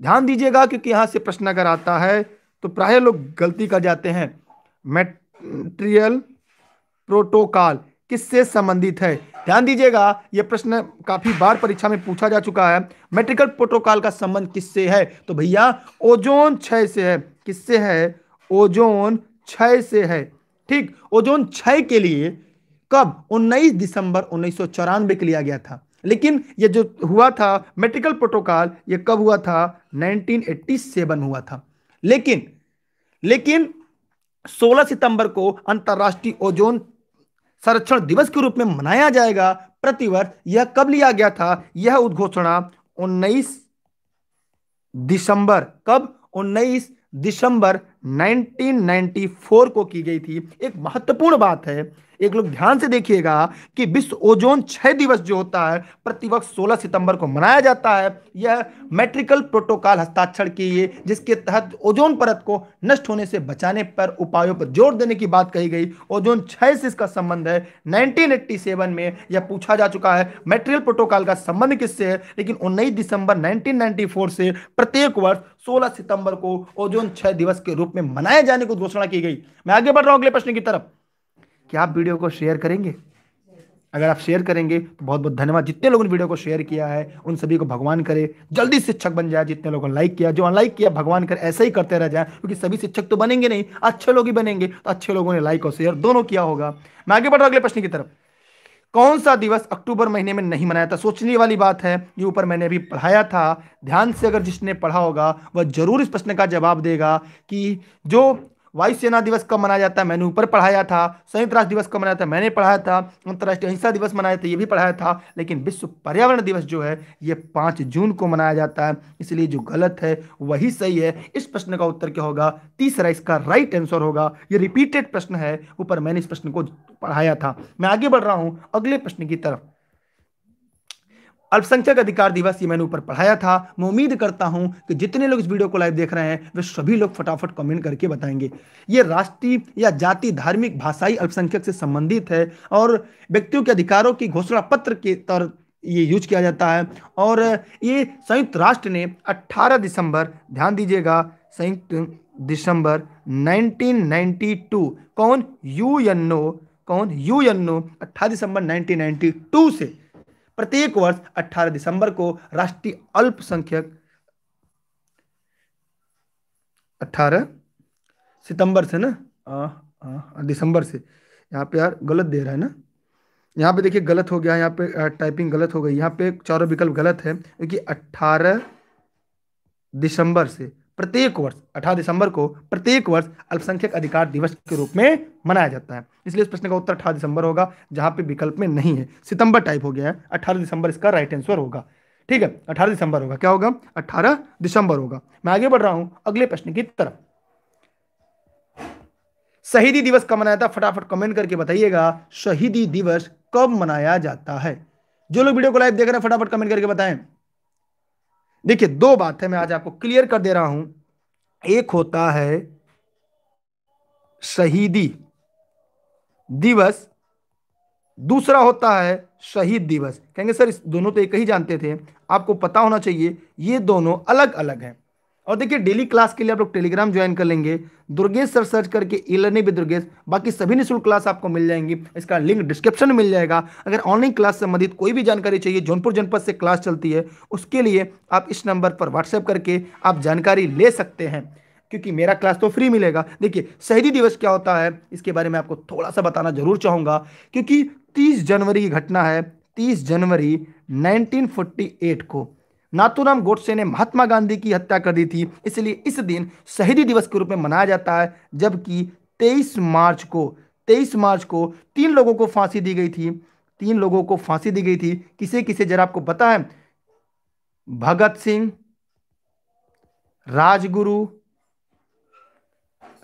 ध्यान दीजिएगा, क्योंकि यहाँ से प्रश्न अगर आता है तो प्राय लोग गलती कर जाते हैं। मैट्रियल प्रोटोकॉल किससे संबंधित है? ध्यान दीजिएगा यह प्रश्न काफ़ी बार परीक्षा में पूछा जा चुका है। मेट्रिकल प्रोटोकॉल का संबंध किससे है? तो भैया, ओजोन क्षय से है। किससे है? ओजोन क्षय से है। ठीक, ओजोन क्षय के लिए कब? 19 दिसंबर उन्नीस के लिया गया था। लेकिन ये जो हुआ था, मेट्रिकल प्रोटोकॉल, ये कब हुआ था? 1987 हुआ था। लेकिन लेकिन 16 सितंबर को अंतरराष्ट्रीय ओजोन संरक्षण दिवस के रूप में मनाया जाएगा। प्रतिवर्ष यह कब लिया गया था? यह उद्घोषणा 19 दिसंबर। कब? 19 दिसंबर 1994 को की गई थी। एक महत्वपूर्ण बात है, एक लोग ध्यान से देखिएगा कि विश्व ओजोन छह दिवस जो होता है प्रतिवर्ष 16 सितंबर को मनाया जाता है। यह मेट्रिकल प्रोटोकॉल हस्ताक्षर किए, जिसके तहत ओजोन परत को नष्ट होने से बचाने पर उपायों पर ज़ोर देने की बात कही गई। ओजोन छह से इसका संबंध है। 1987 में यह पूछा जा चुका है मेट्रियल प्रोटोकॉल का संबंध किससे है? लेकिन उन्नीस दिसंबर नाइनटीन से प्रत्येक वर्ष 16 सितंबर को ओजोन छह दिवस के रूप में मनाए जाने को घोषणा की गई। मैं आगे बढ़ रहा हूँ अगले प्रश्न की तरफ़। क्या आप वीडियो को शेयर करेंगे? अगर आप शेयर करेंगे तो बहुत बहुत धन्यवाद। जितने लोगों ने वीडियो को शेयर किया है, उन सभी को भगवान करे। जल्दी शिक्षक बन जाए, जितने लोगों ने लाइक किया, जो अनलाइक किया, भगवान करे, ऐसे ही करते रह जाए, क्योंकि सभी शिक्षक तो बनेंगे नहीं, अच्छे लोग ही बनेंगे तो अच्छे लोगों ने लाइक और शेयर दोनों किया होगा। मैं आगे बढ़ रहा हूँ अगले प्रश्न की तरफ़। कौन सा दिवस अक्टूबर महीने में नहीं मनाया था? सोचने वाली बात है, ये ऊपर मैंने अभी पढ़ाया था। ध्यान से अगर जिसने पढ़ा होगा, वह ज़रूर इस प्रश्न का जवाब देगा कि जो वायुसेना दिवस कब मनाया जाता है? मैंने ऊपर पढ़ाया था, संयुक्त राष्ट्र दिवस कब मनाया था? मैंने पढ़ाया था, अंतर्राष्ट्रीय अहिंसा दिवस मनाया था, ये भी पढ़ाया था, लेकिन विश्व पर्यावरण दिवस जो है, ये पाँच जून को मनाया जाता है। इसलिए जो गलत है, वही सही है। इस प्रश्न का उत्तर क्या होगा? तीसरा इसका राइट आंसर होगा। ये रिपीटेड प्रश्न है, ऊपर मैंने इस प्रश्न को पढ़ाया था। मैं आगे बढ़ रहा हूँ, अगले प्रश्न की तरफ़। अल्पसंख्यक अधिकार दिवस ये मैंने ऊपर पढ़ाया था। मैं उम्मीद करता हूँ कि जितने लोग इस वीडियो को लाइव देख रहे हैं, वे सभी लोग फटाफट कमेंट करके बताएँगे। ये राष्ट्रीय या जाति धार्मिक भाषाई अल्पसंख्यक से संबंधित है और व्यक्तियों के अधिकारों की घोषणा पत्र के तौर ये यूज़ किया जाता है। और ये संयुक्त राष्ट्र ने 18 दिसंबर, ध्यान दीजिएगा, संयुक्त दिसंबर 1992 कौन यूएनओ कौन यूएनओ 18 दिसंबर 1992 से प्रत्येक वर्ष 18 दिसंबर को राष्ट्रीय अल्पसंख्यक 18 सितंबर से ना दिसंबर से। यहाँ पे यार गलत दे रहा है ना। यहाँ पे देखिए गलत हो गया, यहाँ पे टाइपिंग गलत हो गई। यहाँ पे चारों विकल्प गलत है, क्योंकि 18 दिसंबर से प्रत्येक वर्ष 18 दिसंबर को प्रत्येक वर्ष अल्पसंख्यक अधिकार दिवस के रूप में मनाया जाता है। इसलिए इस प्रश्न का उत्तर अठारह दिसंबर होगा, जहाँ पे विकल्प में नहीं है। सितंबर टाइप हो गया है, अठारह दिसंबर इसका राइट आंसर होगा। ठीक है, अठारह दिसंबर होगा। क्या होगा? अठारह दिसंबर होगा। मैं आगे बढ़ रहा हूँ, अगले प्रश्न की तरफ़। शहीदी दिवस कब मनाया था फटाफट कमेंट करके बताइएगा। शहीदी दिवस कब मनाया जाता है? जो लोग वीडियो को लाइव देख रहे हैं, फटाफट कमेंट करके बताएँ। देखिए, दो बात है मैं आज आपको क्लियर कर दे रहा हूँ। एक होता है शहीदी दिवस, दूसरा होता है शहीद दिवस। कहेंगे, सर, इस दोनों तो एक ही जानते थे। आपको पता होना चाहिए, ये दोनों अलग अलग हैं। और देखिए डेली क्लास के लिए आप लोग टेलीग्राम ज्वाइन कर लेंगे। दुर्गेश सर सर्च करके ई लर्निंग विद दुर्गेश। बाकी सभी निःशुल्क क्लास आपको मिल जाएँगी। इसका लिंक डिस्क्रिप्शन में मिल जाएगा। अगर ऑनलाइन क्लास संबंधित कोई भी जानकारी चाहिए, जौनपुर जनपद से क्लास चलती है, उसके लिए आप इस नंबर पर व्हाट्सएप करके आप जानकारी ले सकते हैं। क्योंकि मेरा क्लास तो फ्री मिलेगा। देखिए, शहीदी दिवस क्या होता है, इसके बारे में आपको थोड़ा सा बताना ज़रूर चाहूँगा। क्योंकि 30 जनवरी की घटना है 30 जनवरी 1948 को। नाथूराम गोडसे ने महात्मा गांधी की हत्या कर दी थी। इसलिए इस दिन शहीदी दिवस के रूप में मनाया जाता है, जबकि 23 मार्च को 23 मार्च को तीन लोगों को फांसी दी गई थी। तीन लोगों को फांसी दी गई थी। किसे किसे, जरा आपको पता है? भगत सिंह, राजगुरु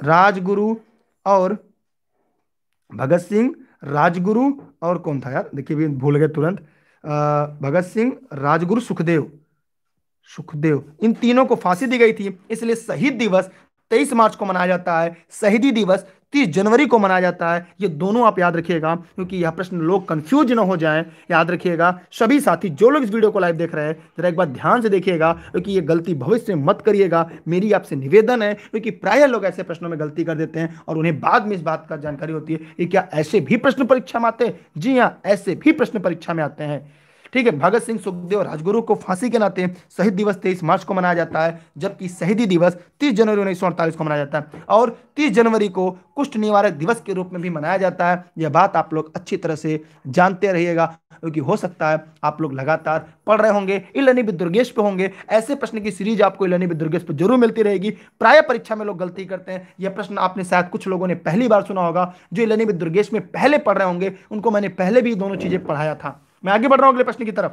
राजगुरु और भगत सिंह, राजगुरु और कौन था यार? देखिए भी भूल गए तुरंत। भगत सिंह, राजगुरु सुखदेव। सुखदेव। इन तीनों को फांसी दी गई थी, इसलिए शहीद दिवस 23 मार्च को मनाया जाता है, शहीदी दिवस 30 जनवरी को मनाया जाता है। ये दोनों आप याद रखिएगा, क्योंकि यह प्रश्न लोग कंफ्यूज न हो जाएँ। याद रखिएगा, सभी साथी जो लोग इस वीडियो को लाइव देख रहे हैं, जरा एक बार ध्यान से देखिएगा, क्योंकि ये गलती भविष्य में मत करिएगा। मेरी आपसे निवेदन है, क्योंकि प्राय लोग ऐसे प्रश्नों में गलती कर देते हैं, और उन्हें बाद में इस बात का जानकारी होती है कि क्या ऐसे भी प्रश्न परीक्षा में आते हैं? जी हाँ ऐसे भी प्रश्न परीक्षा में आते हैं। ठीक है, भगत सिंह सुखदेव राजगुरु को फांसी के नाते शहीद दिवस तेईस मार्च को मनाया जाता है, जबकि शहीदी दिवस तीस जनवरी उन्नीस सौ अड़तालीस को मनाया जाता है और तीस जनवरी को कुष्ठ निवारक दिवस के रूप में भी मनाया जाता है। यह बात आप लोग अच्छी तरह से जानते रहिएगा, क्योंकि हो सकता है आप लोग लगातार पढ़ रहे होंगे इलनी दुर्गेश पे होंगे, ऐसे प्रश्न की सीरीज़ आपको इलनी दुर्गेश पे ज़रूर मिलती रहेगी। प्राय परीक्षा में लोग गलती करते हैं, यह प्रश्न आपने शायद कुछ लोगों ने पहली बार सुना होगा, जो इलनी दुर्गेश में पहले पढ़ रहे होंगे, उनको मैंने पहले भी दोनों चीज़ें पढ़ाया था। मैं आगे बढ़ रहा हूँ अगले प्रश्न की तरफ़।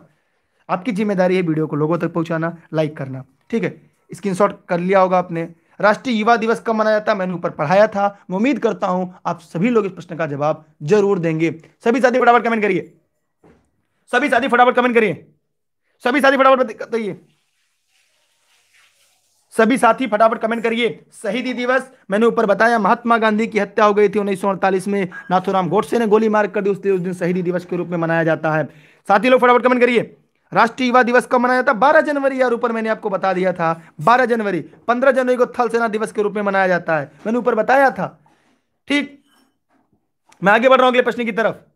आपकी ज़िम्मेदारी है वीडियो को लोगों तक पहुंचाना लाइक करना, ठीक है? स्क्रीनशॉट कर लिया होगा आपने। राष्ट्रीय युवा दिवस कब मनाया जाता है? मैंने ऊपर पढ़ाया था। मैं उम्मीद करता हूँ आप सभी लोग इस प्रश्न का जवाब ज़रूर देंगे। सभी साथी फटाफट कमेंट करिए। सभी साथी फटाफट कमेंट करिए। सभी साथी फटाफट बताइए। सभी साथी फटाफट कमेंट करिए। शहीदी दिवस, मैंने ऊपर बताया, महात्मा गांधी की हत्या हो गई थी उन्नीस सौ अड़तालीस में। नाथुराम गोडसे ने गोली मार कर दी उस दिन शहीदी दिवस के रूप में मनाया जाता है। साथी लोग फटाफट कमेंट करिए। राष्ट्रीय युवा दिवस कब मनाया जाता बारह जनवरी, यार, ऊपर मैंने आपको बता दिया था। बारह जनवरी, पंद्रह जनवरी को थल सेना दिवस के रूप में मनाया जाता है। मैंने ऊपर बताया था। ठीक। मैं आगे बढ़ रहा हूँ अगले प्रश्न की तरफ़।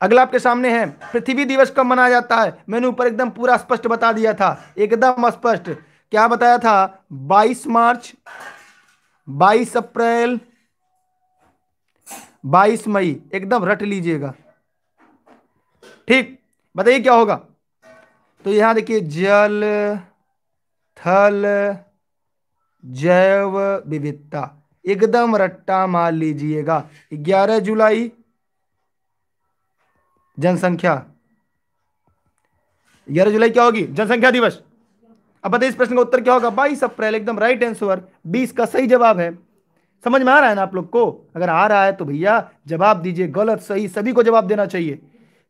अगला आपके सामने है। पृथ्वी दिवस कब मनाया जाता है? मैंने ऊपर एकदम पूरा स्पष्ट बता दिया था। एकदम स्पष्ट। क्या बताया था? 22 मार्च 22 अप्रैल 22 मई। एकदम रट लीजिएगा। ठीक, बताइए क्या होगा? तो यहाँ देखिए, जल, थल, जैव विविधता। एकदम रट्टा मार लीजिएगा। 11 जुलाई जनसंख्या। ग्यारह जुलाई क्या होगी? जनसंख्या दिवस। अब बताइए इस प्रश्न का उत्तर क्या होगा? बाईस अप्रैल, एकदम राइट आंसर बीस का सही जवाब है। समझ में आ रहा है ना आप लोग को? अगर आ रहा है तो भैया, जवाब दीजिए, गलत, सही, सभी को जवाब देना चाहिए।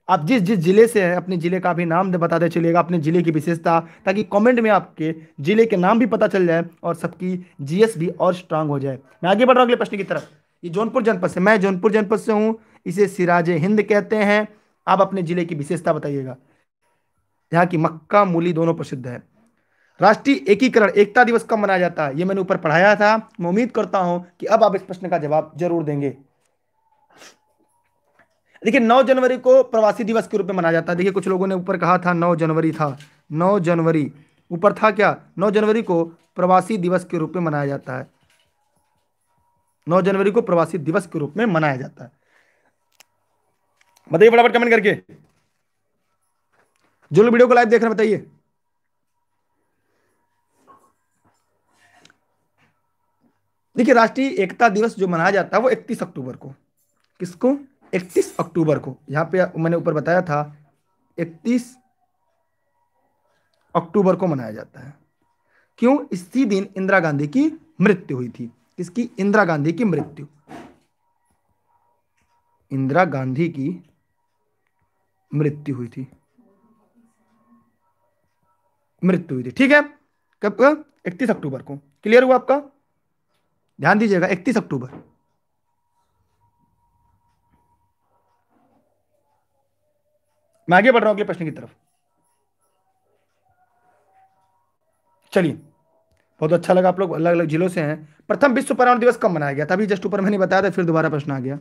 आप जिस जिस ज़िले से हैं, अपने ज़िले का भी नाम बताते चलिएगा, अपने ज़िले की विशेषता, ताकि कमेंट में आपके ज़िले के नाम भी पता चल जाए और सबकी जीएस भी और स्ट्रांग हो जाए। मैं आगे बढ़ रहा हूँ अगले प्रश्न की तरफ़। ये जौनपुर जनपद से, मैं जौनपुर जनपद से हूँ। इसे सिराज हिंद कहते हैं। आप अपने ज़िले की विशेषता बताइएगा। यहाँ की मक्का, मूली दोनों प्रसिद्ध है। राष्ट्रीय एकीकरण, एकता दिवस कब मनाया जाता है? ये मैंने ऊपर पढ़ाया था। मैं उम्मीद करता हूँ कि अब आप इस प्रश्न का जवाब ज़रूर देंगे। देखिए 9 जनवरी को प्रवासी दिवस के रूप में मनाया जाता है। देखिए, कुछ लोगों ने ऊपर कहा था 9 जनवरी था। 9 जनवरी। ऊपर था क्या? 9 जनवरी को प्रवासी दिवस के रूप में मनाया जाता है। 9 जनवरी को प्रवासी दिवस के रूप में मनाया जाता है। बताइए फटाफट कमेंट करके। जो लोग वीडियो को लाइव देख रहे हैं, बताइए। देखिए, राष्ट्रीय एकता दिवस जो मनाया जाता है, वो 31 अक्टूबर को। किसको? 31 अक्टूबर को। यहाँ पे मैंने ऊपर बताया था 31 अक्टूबर को मनाया जाता है। क्यों? इसी दिन इंदिरा गांधी की मृत्यु हुई थी। किसकी? इंदिरा गांधी की मृत्यु। इंदिरा गांधी की मृत्यु हुई थी। मृत्यु हुई थी। ठीक है? कब इकतीस अक्टूबर को। क्लियर हुआ आपका? ध्यान दीजिएगा, इकतीस अक्टूबर। मैं आगे बढ़ रहा हूँ अगले प्रश्न की तरफ़। चलिए, बहुत अच्छा लगा आप लोग, अलग अलग जिलों से हैं। प्रथम विश्व पर्यावरण दिवस कब मनाया गया? अभी जस्ट ऊपर मैंने बताया था, फिर दोबारा प्रश्न आ गया।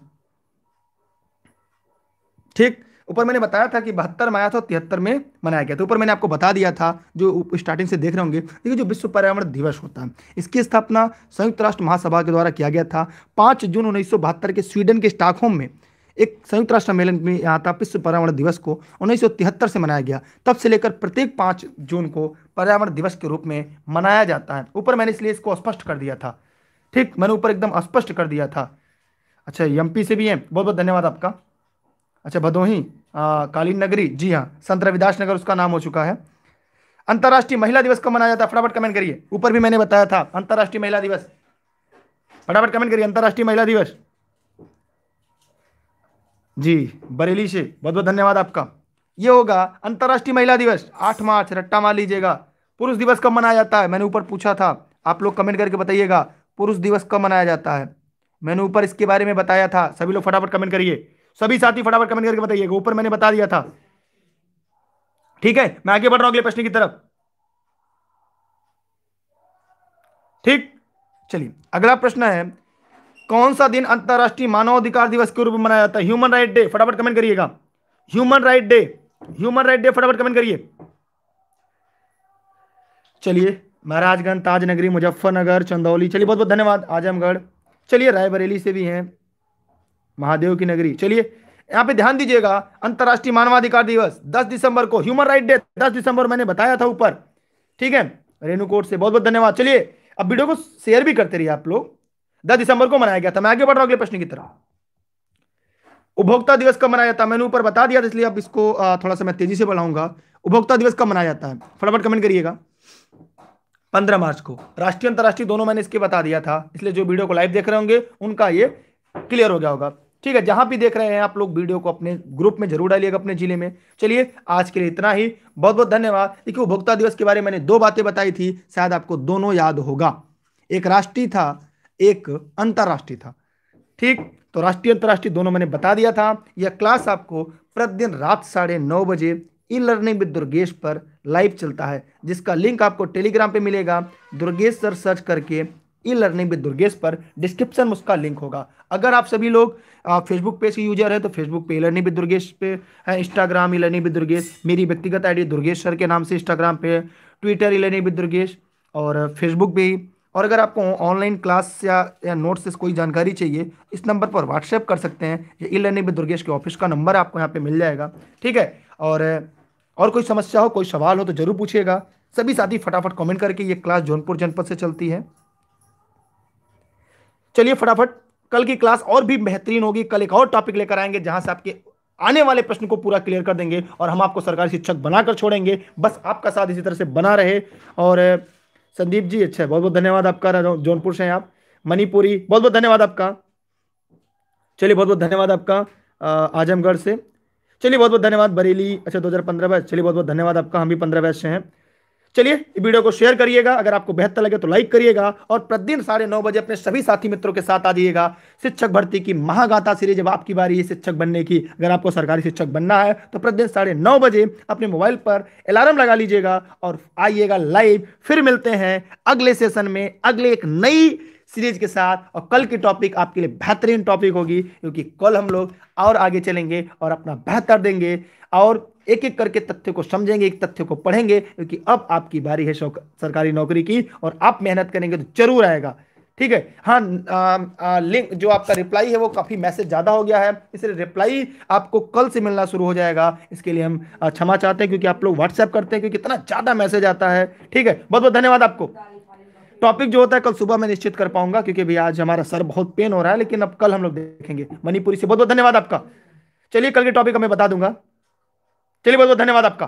ठीक? ऊपर मैंने बताया था कि बहत्तर में आया था, तिहत्तर में मनाया गया था। ऊपर मैंने आपको बता दिया था, जो स्टार्टिंग से देख रहे होंगे, देखिए जो विश्व पर्यावरण दिवस होता है, इसकी स्थापना संयुक्त राष्ट्र महासभा के द्वारा किया गया था। पाँच जून उन्नीस सौ बहत्तर के स्वीडन के स्टॉकहोम में एक संयुक्त राष्ट्र सम्मेलन में यहाँ था, विश्व पर्यावरण दिवस को, उन्नीस सौ तिहत्तर से मनाया गया। तब से लेकर प्रत्येक पाँच जून को पर्यावरण दिवस के रूप में मनाया जाता है। ऊपर मैंने इसलिए इसको स्पष्ट कर दिया था। ठीक, मैंने ऊपर एकदम स्पष्ट कर दिया था। अच्छा एमपी से भी हैं। बहुत बहुत धन्यवाद आपका। अच्छा भदोही कालीन नगरी। जी हाँ संत रविदास नगर, उसका नाम हो चुका है। अंतर्राष्ट्रीय महिला दिवस कब मनाया जाता है। फटाफट कमेंट करिए। ऊपर भी मैंने बताया था, अंतर्राष्ट्रीय महिला दिवस। फटाफट कमेंट करिए, अंतर्राष्ट्रीय महिला दिवस। जी, बरेली से। बहुत बहुत धन्यवाद आपका। ये होगा अंतर्राष्ट्रीय महिला दिवस। आठ मार्च, रट्टा मार लीजिएगा। पुरुष दिवस कब मनाया जाता है? मैंने ऊपर पूछा था। आप लोग कमेंट करके बताइएगा। पुरुष दिवस कब मनाया जाता है? मैंने ऊपर इसके बारे में बताया था। सभी लोग फटाफट कमेंट करिए। सभी साथी फटाफट कमेंट करके बताइएगा। ऊपर मैंने बता दिया था। ठीक है, मैं आगे बढ़ रहा हूँ अगले प्रश्न की तरफ़। ठीक, चलिए, अगला प्रश्न है, कौन सा दिन अंतरराष्ट्रीय मानवाधिकार दिवस के रूप में मनाया जाता है? ह्यूमन राइट डे फटाफट कमेंट करिएगा। Human right day human right day फटाफट कमेंट करिए। चलिए, महाराजगंज, ताजनगरी, मुजफ्फरनगर, चंदौली, चलिए बहुत बहुत धन्यवाद, आजमगढ़। चलिए, रायबरेली से भी हैं। महादेव की नगरी। चलिए, यहाँ पे ध्यान दीजिएगा, अंतरराष्ट्रीय मानवाधिकार दिवस 10 दिसंबर को ह्यूमन राइट डे 10 दिसंबर मैंने बताया था ऊपर। ठीक है? रेणुकोट से बहुत बहुत धन्यवाद। चलिए, अब वीडियो को शेयर भी करते रहिए आप लोग। दस दिसंबर को मनाया गया था। मैं आगे बढ़ रहा हूँ अगले प्रश्न की तरफ़। उपभोक्ता दिवस कब मनाया जाता है? मैंने ऊपर बता दिया था, इसलिए अब इसको थोड़ा सा मैं तेज़ी से बढ़ाऊँगा। उपभोक्ता दिवस कब मनाया जाता है? फटाफट कमेंट करिएगा। पंद्रह मार्च को। राष्ट्रीय, अंतरराष्ट्रीय, दोनों मैंने इसके बता दिया था। इसलिए जो वीडियो को लाइव देख रहे होंगे, उनका ये क्लियर हो गया होगा। ठीक है, जहाँ भी देख रहे हैं आप लोग वीडियो को अपने ग्रुप में ज़रूर डालिएगा अपने ज़िले में। चलिए, आज के लिए इतना ही। बहुत बहुत धन्यवाद। देखिए, उपभोक्ता दिवस के बारे में मैंने दो बातें बताई थी, शायद आपको दोनों याद होगा। एक राष्ट्रीय था, एक अंतर्राष्ट्रीय था। ठीक तो राष्ट्रीय अंतर्राष्ट्रीय दोनों मैंने बता दिया था। यह क्लास आपको प्रतिदिन रात साढ़े नौ बजे ई लर्निंग विद दुर्गेश पर लाइव चलता है, जिसका लिंक आपको टेलीग्राम पे मिलेगा। दुर्गेश सर सर्च करके ई लर्निंग विद दुर्गेश पर डिस्क्रिप्शन में उसका लिंक होगा। अगर आप सभी लोग फेसबुक पेज के यूज़र है तो फेसबुक पे ई लर्निंग विद दुर्गेश पे है Instagram e learning with Durgesh, मेरी व्यक्तिगत आईडी दुर्गेश सर के नाम से इंस्टाग्राम पे Twitter e learning with Durgesh, और फेसबुक पे ही। और अगर आपको ऑनलाइन क्लास या या नोट्स से कोई जानकारी चाहिए, इस नंबर पर व्हाट्सएप कर सकते हैं, ये ई लर्निंग विद दुर्गेश के ऑफ़िस का नंबर आपको यहाँ पे मिल जाएगा। ठीक है? और और कोई समस्या हो, कोई सवाल हो तो ज़रूर पूछिएगा। सभी साथी फटाफट कमेंट करके ये क्लास जौनपुर जनपद से चलती है। चलिए फटाफट, कल की क्लास और भी बेहतरीन होगी। कल एक और टॉपिक लेकर आएँगे, जहाँ से आपके आने वाले प्रश्न को पूरा क्लियर कर देंगे और हम आपको सरकारी शिक्षक बनाकर छोड़ेंगे। बस आपका साथ इसी तरह से बना रहे। और संदीप जी अच्छा बहुत बहुत धन्यवाद आपका। जौनपुर से हैं आप। मणिपुरी, बहुत बहुत धन्यवाद आपका। चलिए, बहुत बहुत धन्यवाद आपका आजमगढ़ से। चलिए, बहुत बहुत धन्यवाद, बरेली अच्छा 2015 बैच। चलिए, बहुत बहुत धन्यवाद आपका, हम भी पंद्रह बैच से हैं। चलिए वीडियो को शेयर करिएगा। अगर आपको बेहतर लगे तो लाइक करिएगा और प्रतिदिन साढ़े नौ बजे अपने सभी साथी मित्रों के साथ आ जाइएगा। शिक्षक भर्ती की महागाथा सीरीज़ जब आपकी बारी है शिक्षक बनने की। अगर आपको सरकारी शिक्षक बनना है तो प्रतिदिन साढ़े नौ बजे अपने मोबाइल पर अलार्म लगा लीजिएगा और आइएगा लाइव फिर मिलते हैं अगले सेशन में, अगले एक नई सीरीज़ के साथ। और कल की टॉपिक आपके लिए बेहतरीन टॉपिक होगी, क्योंकि कल हम लोग और आगे चलेंगे और अपना बेहतर देंगे। और एक एक करके तथ्य को समझेंगे, एक तथ्य को पढ़ेंगे, क्योंकि अब आपकी बारी है सरकारी नौकरी की, और आप मेहनत करेंगे तो ज़रूर आएगा। ठीक है? हाँ लिंक जो आपका रिप्लाई है वो काफ़ी मैसेज ज़्यादा हो गया है, इसलिए रिप्लाई आपको कल से मिलना शुरू हो जाएगा। इसके लिए हम क्षमा चाहते हैं, क्योंकि आप लोग व्हाट्सएप करते हैं, क्योंकि इतना ज़्यादा मैसेज आता है। ठीक है? बहुत बहुत धन्यवाद आपको। टॉपिक जो होता है कल सुबह मैं निश्चित कर पाऊँगा, क्योंकि भी आज हमारा सर बहुत पेन हो रहा है, लेकिन अब कल हम लोग देखेंगे। मणिपुरी से बहुत बहुत धन्यवाद आपका। चलिए कल के टॉपिक हमें बता दूँगा। चलिए बहुत बहुत धन्यवाद आपका।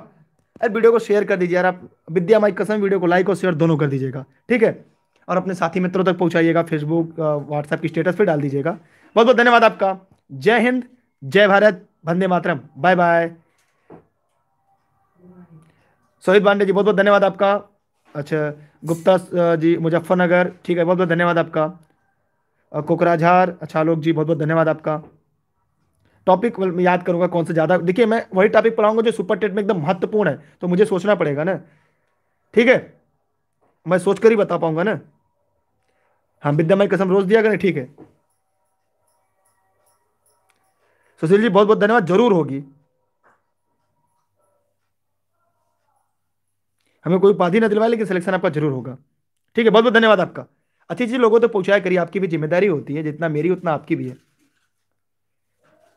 अरे वीडियो को शेयर कर दीजिए यार आप। विद्या माइक कसम, वीडियो को लाइक और शेयर दोनों कर दीजिएगा, ठीक है? और अपने साथी मित्रों तक पहुंचाइएगा फेसबुक व्हाट्सएप की स्टेटस पे डाल दीजिएगा। बहुत बहुत धन्यवाद आपका। जय हिंद, जय भारत, वंदे मातरम। बाय बाय सोहित पांडे जी बहुत बहुत धन्यवाद आपका। अच्छा गुप्ता जी, मुजफ्फरनगर, ठीक है बहुत बहुत धन्यवाद आपका। कोकराझार अच्छा लोक जी बहुत बहुत धन्यवाद आपका। टॉपिक याद करूँगा कौन सा ज़्यादा देखिए, मैं वही टॉपिक पढ़ाऊँगा जो सुपर टेट में एकदम महत्वपूर्ण है तो मुझे सोचना पड़ेगा ना। ठीक है? मैं सोचकर ही बता पाऊँगा ना। हाँ विद्यामय कसम, रोज दिया करें, ठीक है? सुशील जी बहुत बहुत धन्यवाद, ज़रूर होगी। हमें कोई उपाधि ना दिलवाए, लेकिन सिलेक्शन आपका ज़रूर होगा। ठीक है बहुत बहुत धन्यवाद आपका। अच्छी चीज़ लोगों तक तो पहुँचाया करिए, आपकी भी ज़िम्मेदारी होती है, जितना मेरी, उतना आपकी भी है।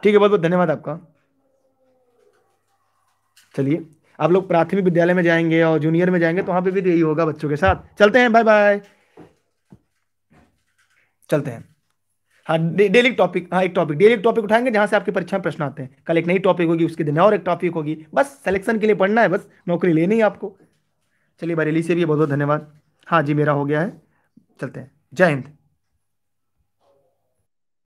ठीक है, बहुत बहुत धन्यवाद आपका। चलिए, आप लोग प्राथमिक विद्यालय में जाएँगे और जूनियर में जाएँगे तो वहाँ पे भी यही होगा बच्चों के साथ। चलते हैं बाय बाय चलते हैं। हाँ डेली टॉपिक हाँ एक टॉपिक डेली टॉपिक उठाएँगे जहाँ से आपकी परीक्षा में प्रश्न आते हैं। कल एक नई टॉपिक होगी, उसके दिन और एक टॉपिक होगी। बस सिलेक्शन के लिए पढ़ना है, बस, नौकरी लेनी है आपको। चलिए बरेली से भी बहुत बहुत धन्यवाद। हाँ जी, मेरा हो गया है। चलते हैं। जय हिंद।